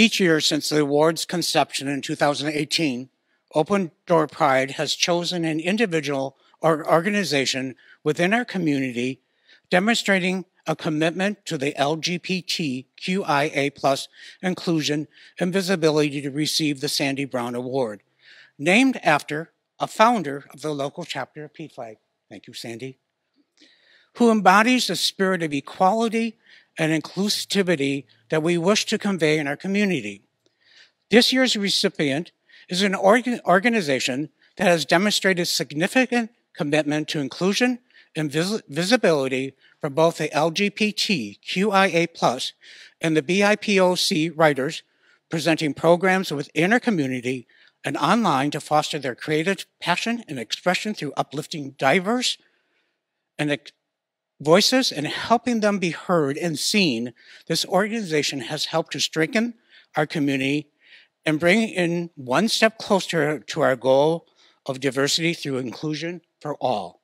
Each year since the award's conception in 2018, Open Door Pride has chosen an individual or organization within our community demonstrating a commitment to the LGBTQIA plus inclusion and visibility to receive the Sandy Brown Award, named after a founder of the local chapter of PFLAG. Thank you, Sandy. Who embodies the spirit of equality and inclusivity that we wish to convey in our community. This year's recipient is an organ organization that has demonstrated significant commitment to inclusion and vis visibility for both the LGBTQIA and the BIPOC writers presenting programs within our community and online to foster their creative passion and expression through uplifting diverse and voices and helping them be heard and seen, this organization has helped to strengthen our community and bring in one step closer to our goal of diversity through inclusion for all.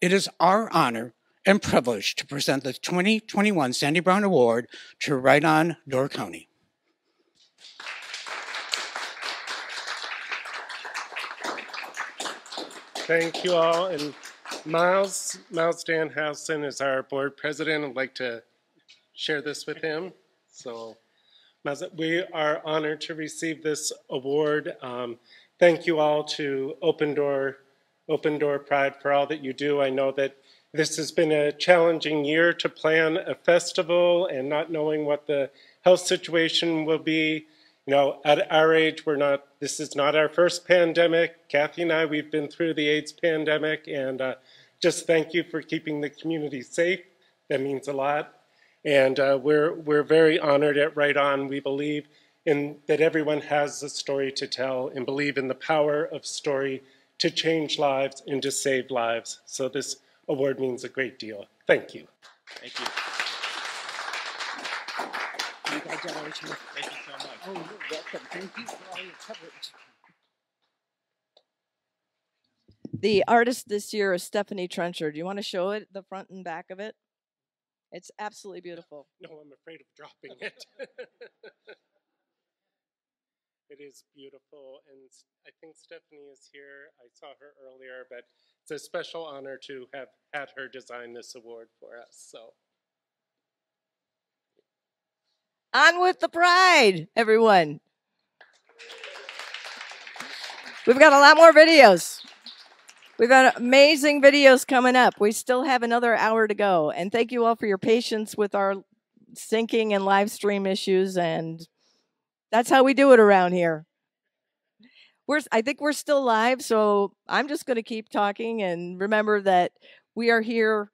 It is our honor and privilege to present the 2021 Sandy Brown Award to Write On Door County. Thank you all. And Miles, Myles Dannhausen is our board president. I'd like to share this with him. So, Miles, we are honored to receive this award. Um, thank you all to Open Door, Open Door Pride for all that you do. I know that this has been a challenging year to plan a festival and not knowing what the health situation will be you know, at our age, we're not, this is not our first pandemic. Cathy and I, we've been through the AIDS pandemic, and uh, just thank you for keeping the community safe. That means a lot. And uh, we're, we're very honored at Write On. We believe in that everyone has a story to tell and believe in the power of story to change lives and to save lives. So this award means a great deal. Thank you. Thank you. Congratulations. Thank you so much. Oh, you're welcome. Thank you for all your coverage. The artist this year is Stephanie Trenchard. Do you want to show it, the front and back of it? It's absolutely beautiful. No, I'm afraid of dropping it. it is beautiful, and I think Stephanie is here. I saw her earlier, but it's a special honor to have had her design this award for us. So. On with the pride, everyone. We've got a lot more videos. We've got amazing videos coming up. We still have another hour to go. And thank you all for your patience with our syncing and live stream issues. And that's how we do it around here. We're, I think we're still live, so I'm just going to keep talking. And remember that we are here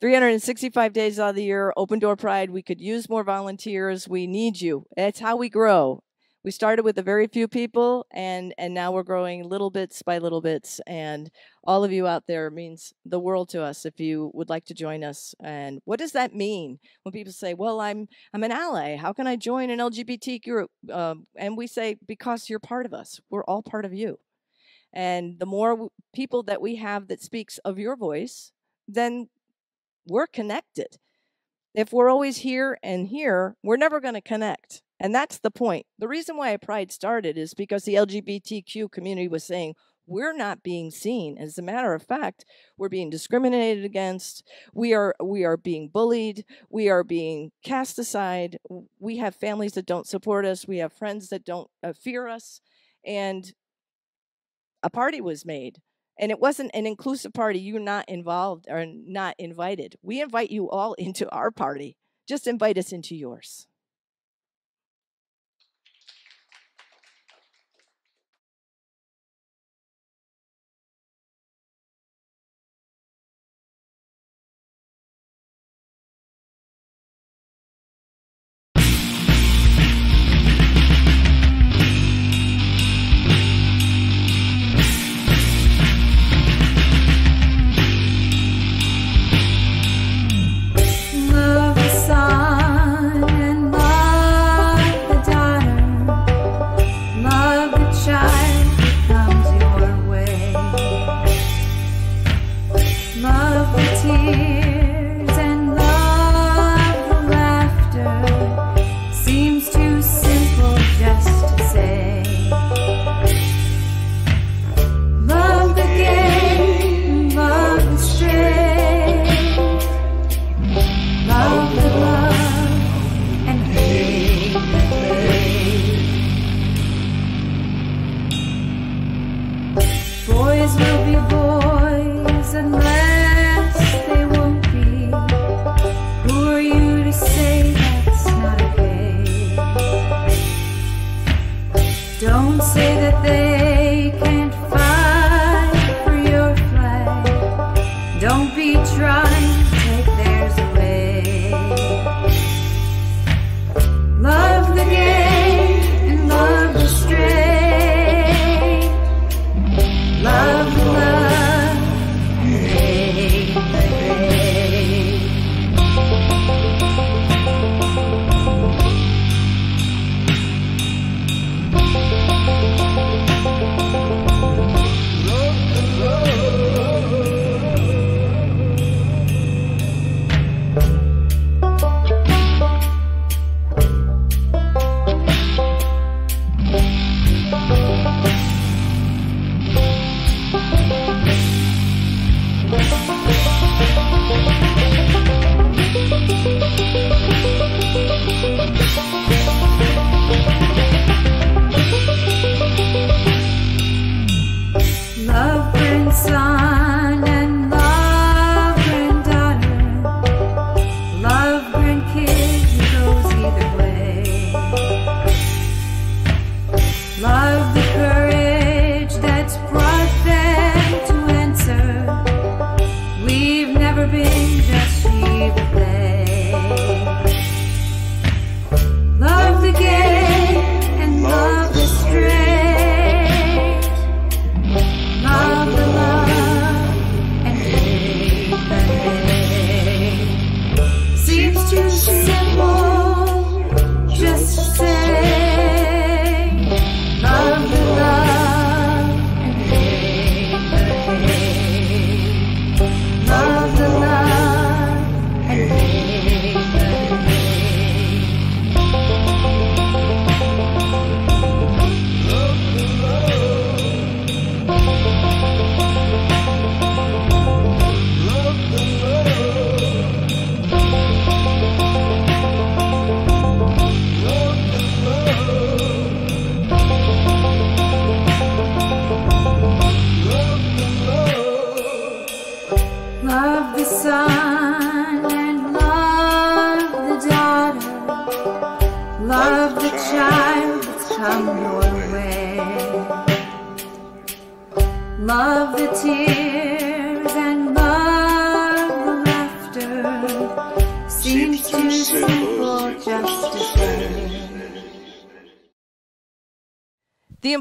365 days out of the year, Open Door Pride. We could use more volunteers. We need you. It's how we grow. we started with a very few people and and now we're growing little bits by little bits and all of you out there means the world to us if you would like to join us and what does that mean when people say well i'm i'm an ally how can i join an lgbt group um, and we say because you're part of us we're all part of you and the more people that we have that speaks of your voice then we're connected if we're always here and here we're never going to connect and that's the point. The reason why Pride started is because the LGBTQ community was saying, we're not being seen. As a matter of fact, we're being discriminated against. We are we are being bullied. We are being cast aside. We have families that don't support us. We have friends that don't uh, fear us. And a party was made. And it wasn't an inclusive party. You're not involved or not invited. We invite you all into our party. Just invite us into yours.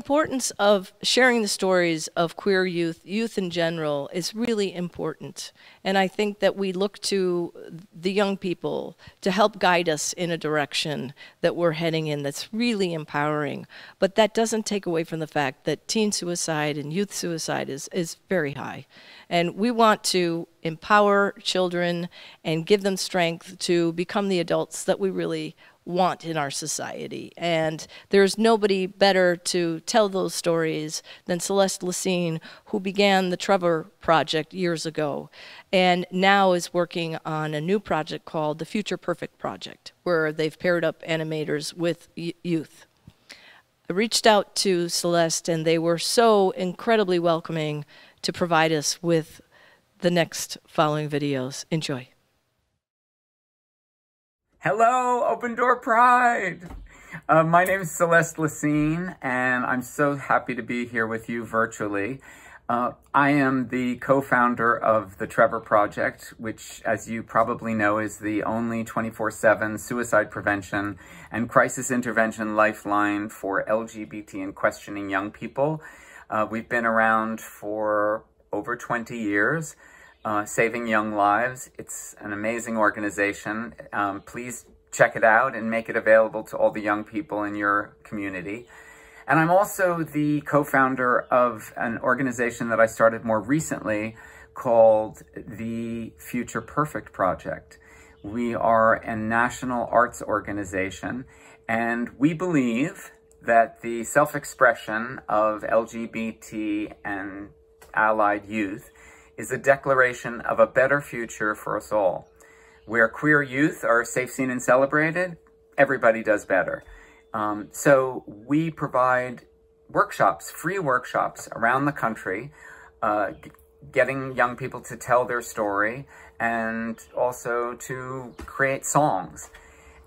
Importance of sharing the stories of queer youth, youth in general, is really important. And I think that we look to the young people to help guide us in a direction that we're heading in that's really empowering. But that doesn't take away from the fact that teen suicide and youth suicide is, is very high. And we want to empower children and give them strength to become the adults that we really want in our society. And there's nobody better to tell those stories than Celeste Lecesne, who began the Trevor Project years ago and now is working on a new project called the Future Perfect Project, where they've paired up animators with youth. I reached out to Celeste and they were so incredibly welcoming to provide us with the next following videos. Enjoy. Hello, Open Door Pride. Uh, my name is Celeste Lecesne, and I'm so happy to be here with you virtually. Uh, I am the co-founder of the Trevor Project, which, as you probably know, is the only 24-7 suicide prevention and crisis intervention lifeline for LGBT and questioning young people. Uh, we've been around for over 20 years uh, Saving Young Lives. It's an amazing organization. Um, please check it out and make it available to all the young people in your community. And I'm also the co-founder of an organization that I started more recently called the Future Perfect Project. We are a national arts organization, and we believe that the self-expression of LGBT and allied youth is a declaration of a better future for us all. Where queer youth are safe, seen, and celebrated, everybody does better. Um, so we provide workshops, free workshops around the country, uh, getting young people to tell their story and also to create songs.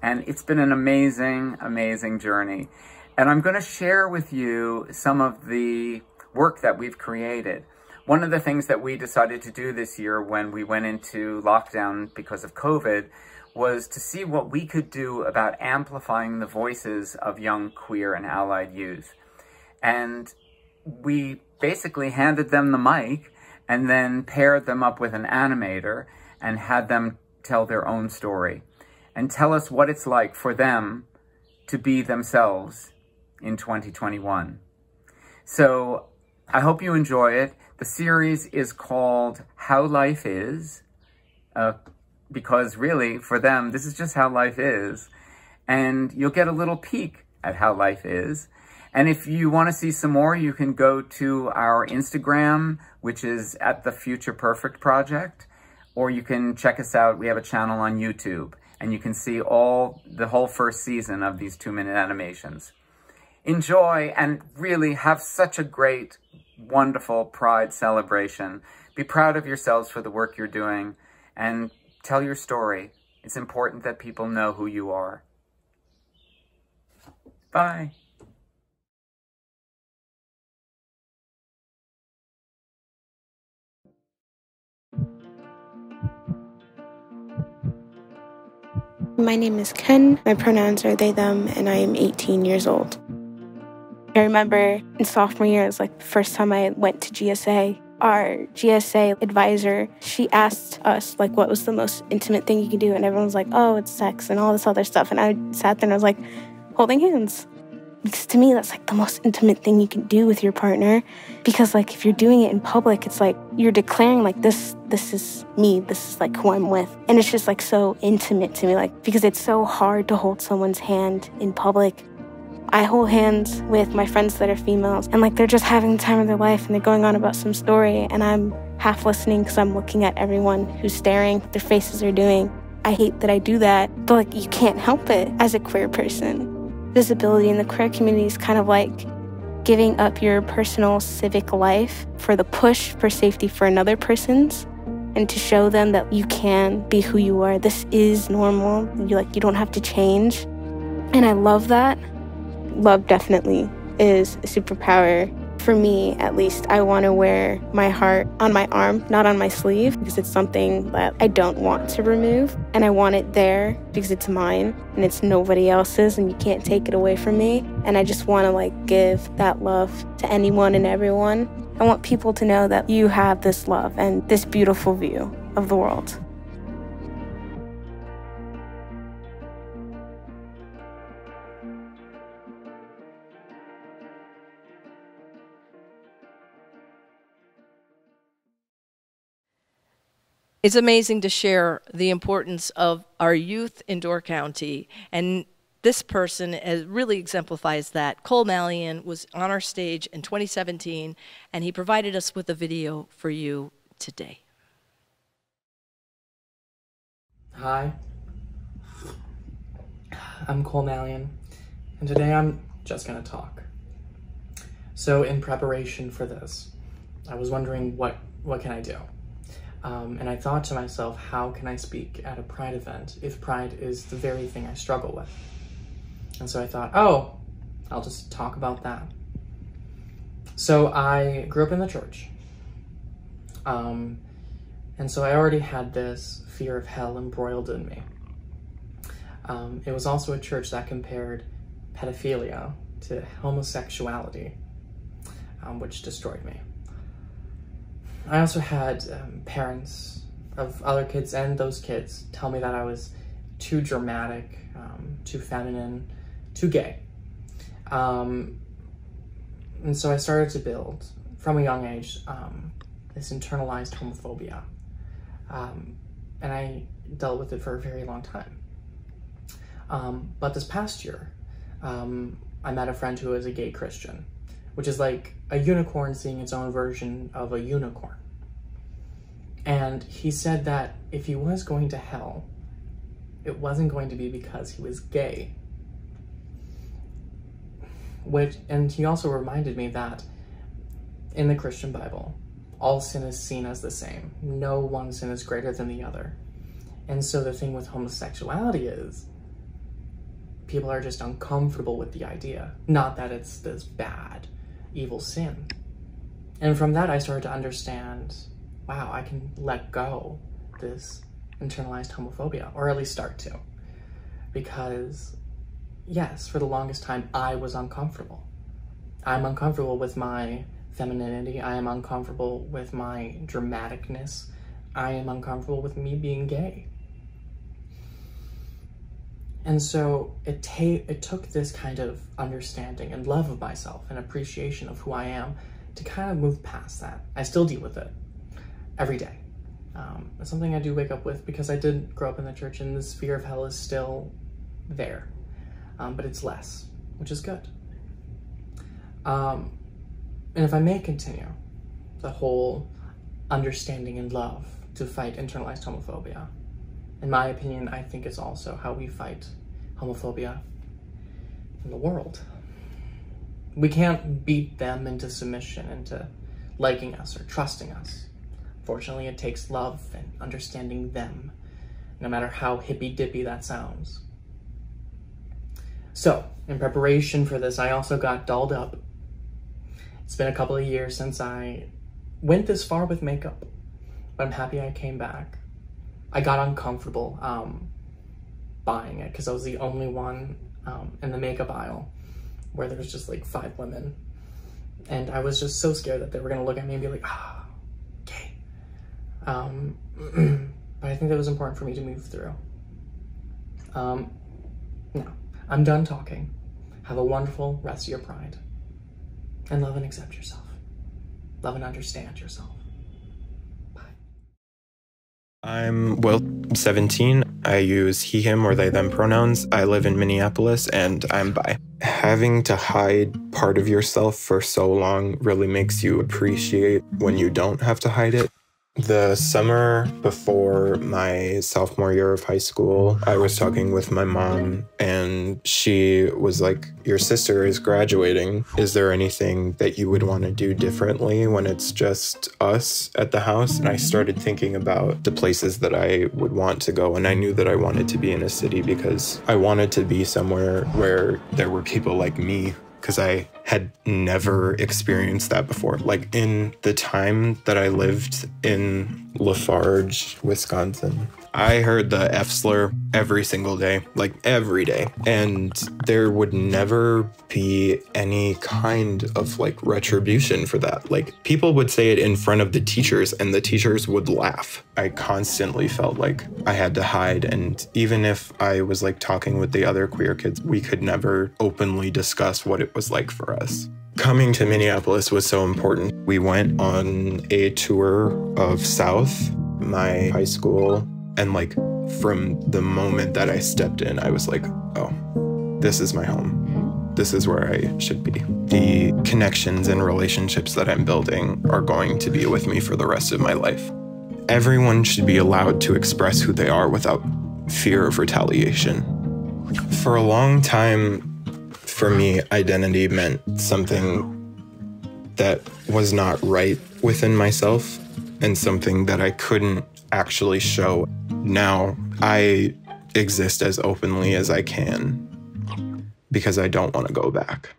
And it's been an amazing, amazing journey. And I'm going to share with you some of the work that we've created. One of the things that we decided to do this year when we went into lockdown because of COVID was to see what we could do about amplifying the voices of young queer and allied youth. And we basically handed them the mic and then paired them up with an animator and had them tell their own story and tell us what it's like for them to be themselves in 2021. So I hope you enjoy it. The series is called How Life Is, uh, because really, for them, this is just how life is. And you'll get a little peek at how life is. And if you want to see some more, you can go to our Instagram, which is at the Future Perfect Project, or you can check us out. We have a channel on YouTube, and you can see all the whole first season of these two-minute animations. Enjoy and really have such a great wonderful Pride celebration. Be proud of yourselves for the work you're doing and tell your story. It's important that people know who you are. Bye. My name is Ken. My pronouns are they, them, and I am 18 years old. I remember in sophomore year, it was like the first time I went to GSA. Our GSA advisor, she asked us like what was the most intimate thing you could do, and everyone was like, "Oh, it's sex and all this other stuff." And I sat there and I was like, "Holding hands." Because to me, that's like the most intimate thing you can do with your partner. Because like if you're doing it in public, it's like you're declaring like this, this is me, this is like who I'm with, and it's just like so intimate to me. Like because it's so hard to hold someone's hand in public I hold hands with my friends that are females, and like they're just having the time of their life and they're going on about some story, and I'm half listening because I'm looking at everyone who's staring, what their faces are doing. I hate that I do that, but like you can't help it as a queer person. Visibility in the queer community is kind of like giving up your personal civic life for the push for safety for another person's and to show them that you can be who you are. This is normal. You like you don't have to change. And I love that love definitely is a superpower For me, at least, I want to wear my heart on my arm, not on my sleeve, because it's something that I don't want to remove. And I want it there because it's mine and it's nobody else's, and you can't take it away from me. And I just want to like give that love to anyone and everyone. I want people to know that you have this love and this beautiful view of the world. It's amazing to share the importance of our youth in Door County. And this person really exemplifies that. Kole Mallien was on our stage in 2017, and he provided us with a video for you today. Hi, I'm Kole Mallien, and today I'm just gonna talk. So in preparation for this, I was wondering what, what can I do? Um, and I thought to myself, how can I speak at a Pride event if Pride is the very thing I struggle with? And so I thought, oh, I'll just talk about that. So I grew up in the church. Um, and so I already had this fear of hell embroiled in me. Um, it was also a church that compared pedophilia to homosexuality, um, which destroyed me. I also had um, parents of other kids and those kids tell me that I was too dramatic, um, too feminine, too gay. Um, and so I started to build, from a young age, um, this internalized homophobia. Um, and I dealt with it for a very long time. Um, but this past year, I met a friend who is a gay Christian, which is like a unicorn seeing its own version of a unicorn. And he said that if he was going to hell, it wasn't going to be because he was gay. Which, and he also reminded me that in the Christian Bible, all sin is seen as the same. No one sin is greater than the other. And so the thing with homosexuality is people are just uncomfortable with the idea. Not that it's this bad, evil sin. And from that, I started to understand wow, I can let go this internalized homophobia, or at least start to. Because, yes, for the longest time, I was uncomfortable. I'm uncomfortable with my femininity. I am uncomfortable with my dramaticness. I am uncomfortable with me being gay. And so it, ta- it took this kind of understanding and love of myself and appreciation of who I am to kind of move past that. I still deal with it every day. Um, it's something I do wake up with because I did grow up in the church and this fear of hell is still there, um, but it's less, which is good. Um, and if I may continue, the whole understanding and love to fight internalized homophobia, in my opinion, I think is also how we fight homophobia in the world. We can't beat them into submission, into liking us or trusting us. Fortunately, it takes love and understanding them, no matter how hippy-dippy that sounds. So, in preparation for this, I also got dolled up. It's been a couple of years since I went this far with makeup, but I'm happy I came back. I got uncomfortable um, buying it because I was the only one um, in the makeup aisle where there was just like five women. And I was just so scared that they were gonna look at me and be like, ah, um, but I think that was important for me to move through. Um, now, I'm done talking. Have a wonderful rest of your pride. And love and accept yourself. Love and understand yourself. Bye. I'm well, 17. I use he, him, or they, them pronouns. I live in Minneapolis and I'm bi. Having to hide part of yourself for so long really makes you appreciate when you don't have to hide it. The summer before my sophomore year of high school, I was talking with my mom, and she was like, Your sister is graduating. Is there anything that you would want to do differently when it's just us at the house? And I started thinking about the places that I would want to go, and I knew that I wanted to be in a city because I wanted to be somewhere where there were people like me because I had never experienced that before. Like in the time that I lived in La Farge, Wisconsin, I heard the F slur every single day, like every day. And there would never be any kind of like retribution for that. Like people would say it in front of the teachers and the teachers would laugh. I constantly felt like I had to hide. And even if I was like talking with the other queer kids, we could never openly discuss what it was like for us. Coming to Minneapolis was so important. We went on a tour of South, my high school, and like from the moment that I stepped in, I was like, oh, this is my home. This is where I should be. The connections and relationships that I'm building are going to be with me for the rest of my life. Everyone should be allowed to express who they are without fear of retaliation. For a long time, for me, identity meant something that was not right within myself and something that I couldn't actually show. Now I exist as openly as I can because I don't want to go back.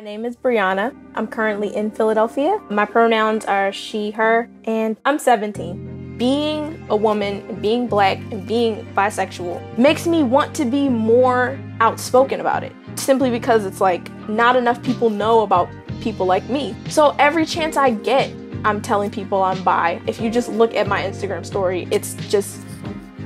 My name is Brianna. I'm currently in Philadelphia. My pronouns are she, her, and I'm 17. Being a woman and being black and being bisexual makes me want to be more outspoken about it. Simply because it's like not enough people know about people like me. So every chance I get, I'm telling people I'm bi. If you just look at my Instagram story, it's just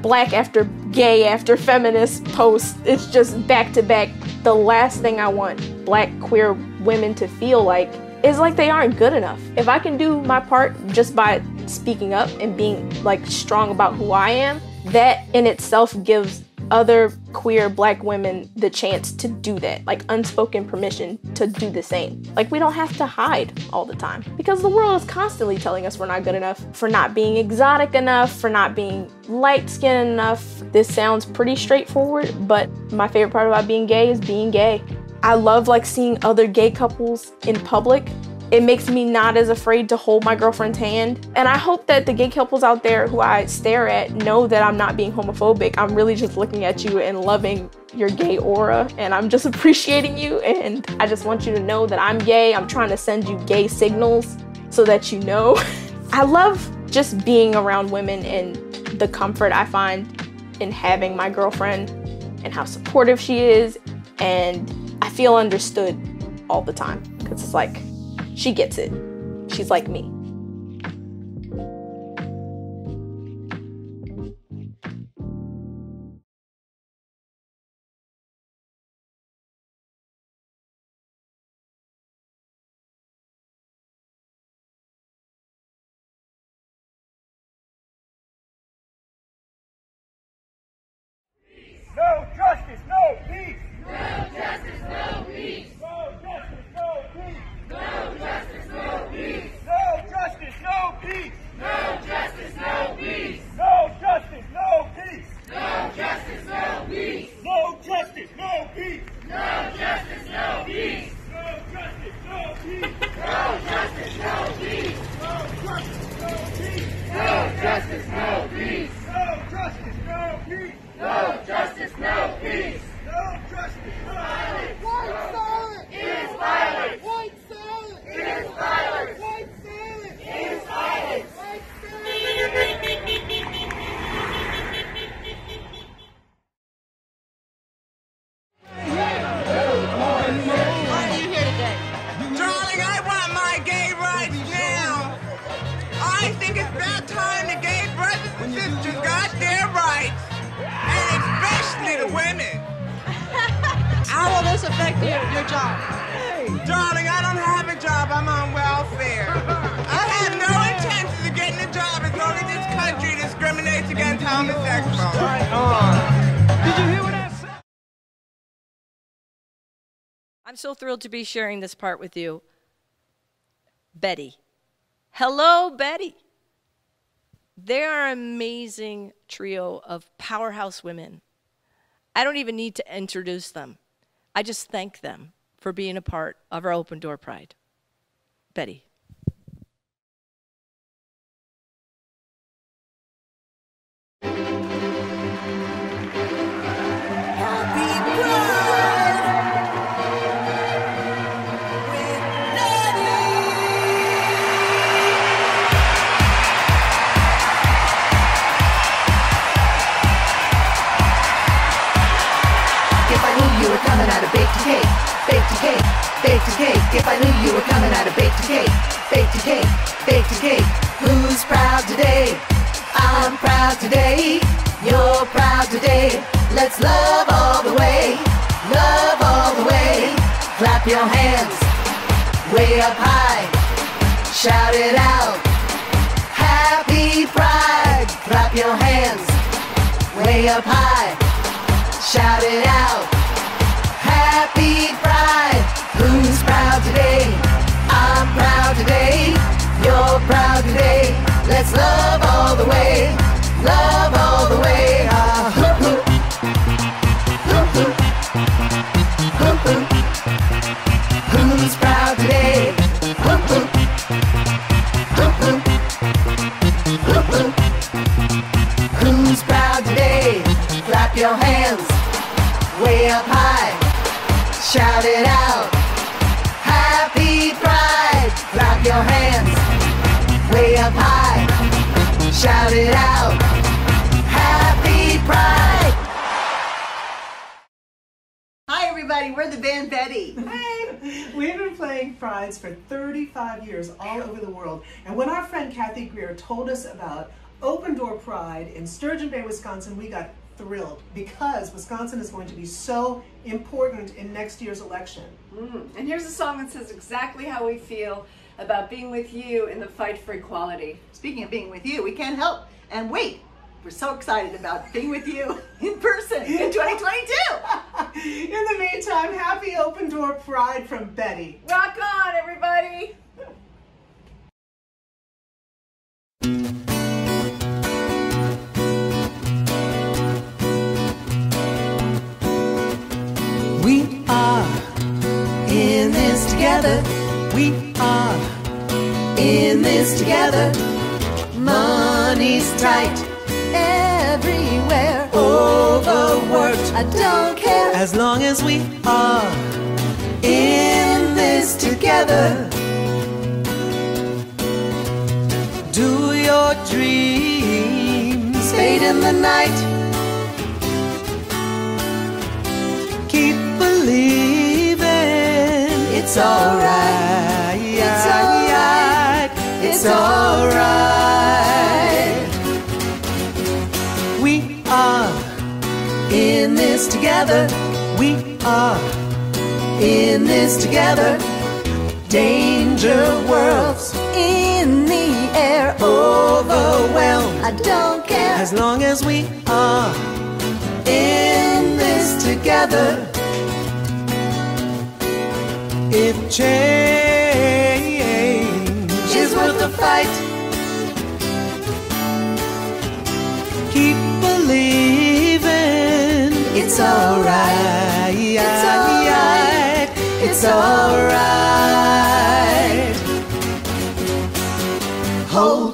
black after gay after feminist posts. It's just back to back. The last thing I want black queer women to feel like is like they aren't good enough. If I can do my part just by speaking up and being like strong about who I am, that in itself gives other queer black women the chance to do that, like unspoken permission to do the same. Like we don't have to hide all the time because the world is constantly telling us we're not good enough, for not being exotic enough, for not being light skinned enough. This sounds pretty straightforward, but my favorite part about being gay is being gay. I love like seeing other gay couples in public it makes me not as afraid to hold my girlfriend's hand. And I hope that the gay couples out there who I stare at know that I'm not being homophobic. I'm really just looking at you and loving your gay aura and I'm just appreciating you and I just want you to know that I'm gay. I'm trying to send you gay signals so that you know. I love just being around women and the comfort I find in having my girlfriend and how supportive she is and I feel understood all the time because it's like she gets it. She's like me. No Go! This affect you, your job? Darling, I don't have a job. I'm on welfare. I have no intentions of getting a job as long as this country discriminates against homosexuals. Did you hear what I said? I'm so thrilled to be sharing this part with you. Betty. Hello, Betty. They are an amazing trio of powerhouse women. I don't even need to introduce them. I just thank them for being a part of our Open Door Pride. Betty. If I knew you were coming out of bake to cake, bake to cake, bake to cake. Who's proud today? I'm proud today. You're proud today. Let's love all the way, love all the way. Clap your hands way up high, shout it out. Happy Pride. Clap your hands way up high, shout it out. Happy Pride. Who's proud today? I'm proud today. You're proud today. Let's love all the way. Love all the way. Ah, hoop, hoop. Hoop, hoop. Who's proud today? Hoop, hoop. Hoop, hoop. Who's proud today? Clap your hands way up high. Shout it out. Up high. Shout it out. Happy Pride. Hi, everybody. We're the band Betty. Hey, we've been playing Prides for 35 years all over the world. And when our friend Cathy Grier told us about Open Door Pride in Sturgeon Bay, Wisconsin, we got thrilled because Wisconsin is going to be so important in next year's election. Mm. And here's a song that says exactly how we feel about being with you in the fight for equality. Speaking of being with you, we can't help and wait. We're so excited about being with you in person in 2022. In the meantime, happy Open Door Pride from Betty. Rock on, everybody! We are in this together. We are in this together. Money's tight everywhere. Overworked. I don't care. As long as we are in this together. Do your dreams fade in the night. Keep believing it's alright. It's alright. We are in this together. We are in this together. Danger worlds in the air. Overwhelmed. I don't care. As long as we are in this together. If change it's alright. It's alright. It's alright. Hold, hold,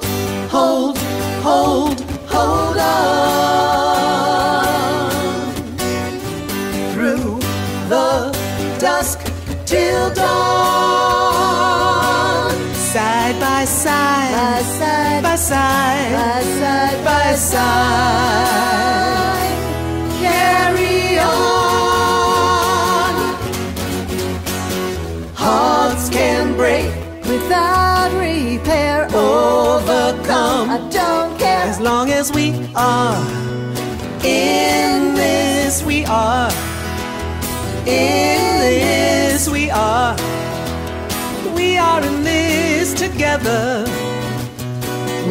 long as we are in this, we are. In this we are. We are in this together.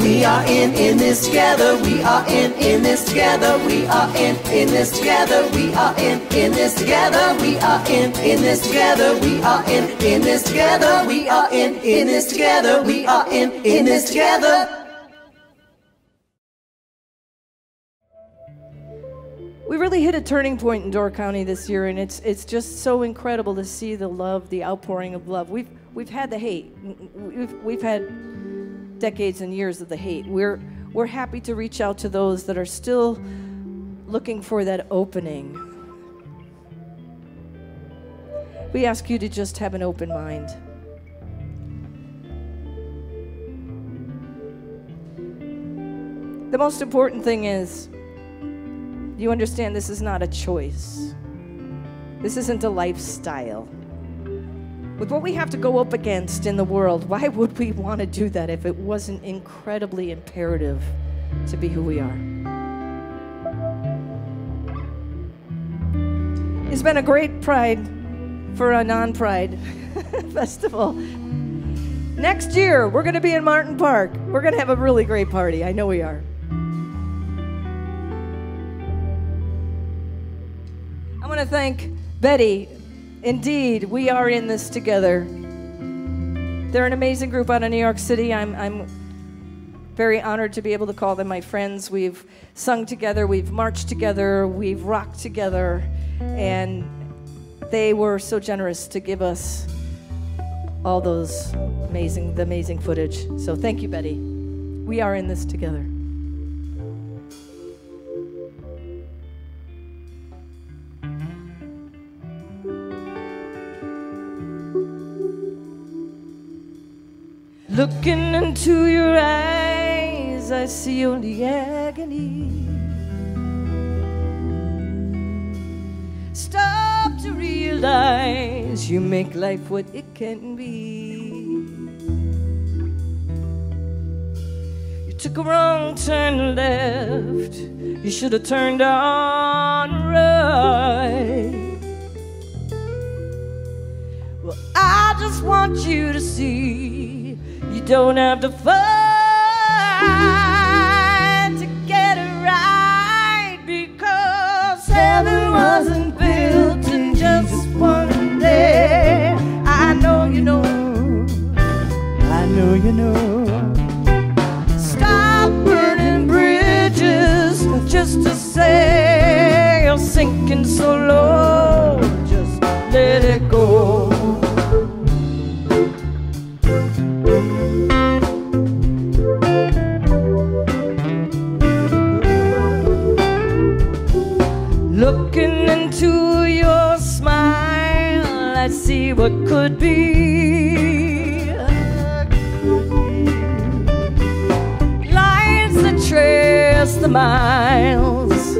We are in in this together. We are in in this together. We are in in this together. We are in in this together. We are in in this together. We are in in this together. We are in in this together. We are in in this together. We really hit a turning point in Door County this year, and it's it's just so incredible to see the love, the outpouring of love. We've we've had the hate, we've we've had decades and years of the hate. We're we're happy to reach out to those that are still looking for that opening. We ask you to just have an open mind. The most important thing is you understand this is not a choice. This isn't a lifestyle. with what we have to go up against in the world, why would we want to do that if it wasn't incredibly imperative to be who we are? It's been a great pride for a non pride festival. Next year, we're going to be in Martin Park. We're going to have a really great party. I know we are. To thank Betty. Indeed, we are in this together. They're an amazing group out of New York City. I'm, I'm very honored to be able to call them my friends. We've sung together, we've marched together, we've rocked together, and they were so generous to give us all those amazing, the amazing footage. So thank you, Betty. We are in this together. Looking into your eyes, I see only agony. Stop to realize you make life what it can be. You took a wrong turn left, you should have turned on right. Well, I just want you to see you don't have to fight to get it right because heaven wasn't built in just one day. I know you know, I know you know. Stop burning bridges just to say you're sinking so low. Just let it go. What could be. Lines that trace the miles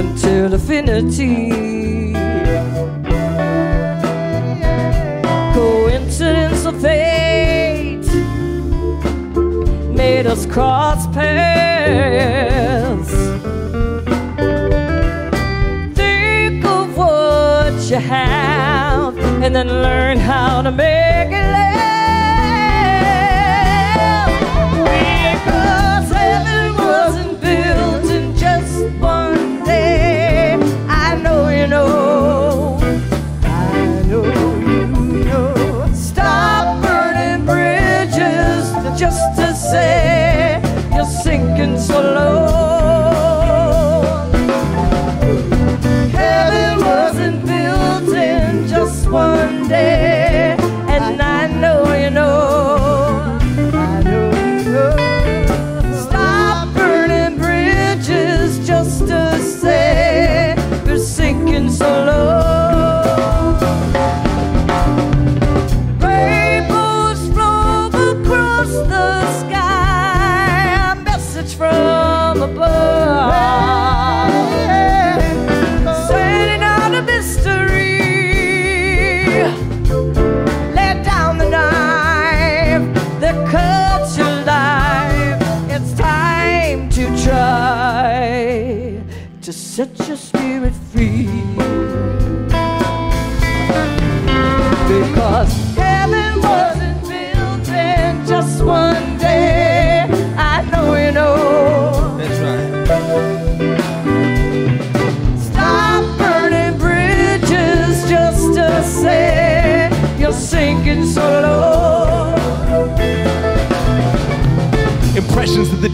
until infinity. Coincidence of fate made us cross paths. And then learn how to make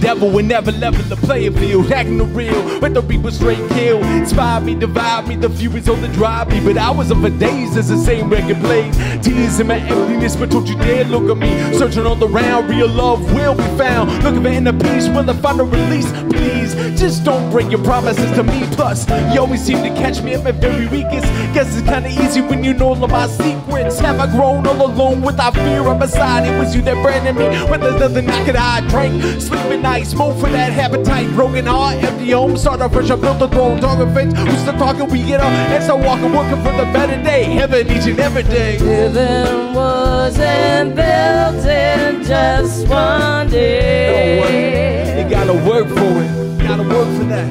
devil will never level the playing field. Acting the real, but the people straight kill. Inspire me, divide me, the furies on the drive me. But hours of a days as the same record plays. Tears in my emptiness, but don't you dare look at me. Searching all around, real love will be found. Looking for inner peace, will I find a release? Please, just don't break your promises to me. Plus, you always seem to catch me at my very weakest. Guess it's kinda easy when you know all of my secrets. Have I grown all alone without fear? I'm beside it was you that branded me. When there's nothing I could hide, drink, sleep at night, smoke for that appetite. Broken heart, empty home, start a fresh, I built a throne, talking fence. Who's the talking? We get up and start walking, working for the better day. Heaven each and every day. Heaven wasn't built in just one day. You gotta work for it. You gotta work for that.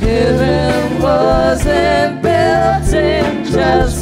Heaven wasn't built in just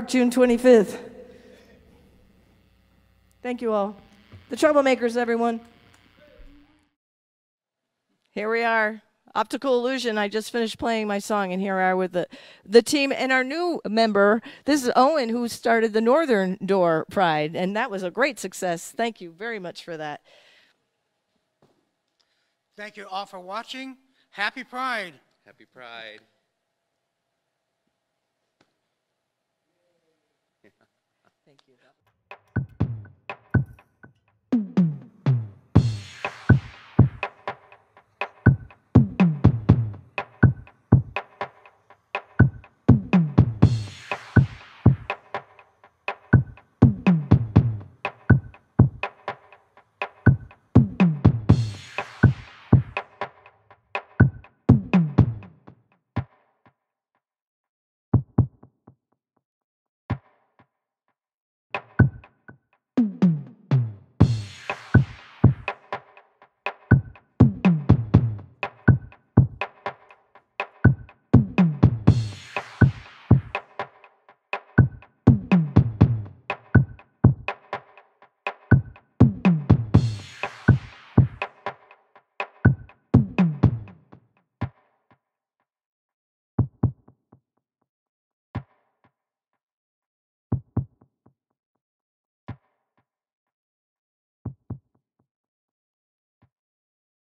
Park, June 25th. Thank you all. The Troublemakers, everyone. Here we are. Optical Illusion. I just finished playing my song, and here I are with the, the team and our new member. This is Owen, who started the Northern Door Pride, and that was a great success. Thank you very much for that. Thank you all for watching. Happy Pride. Happy Pride.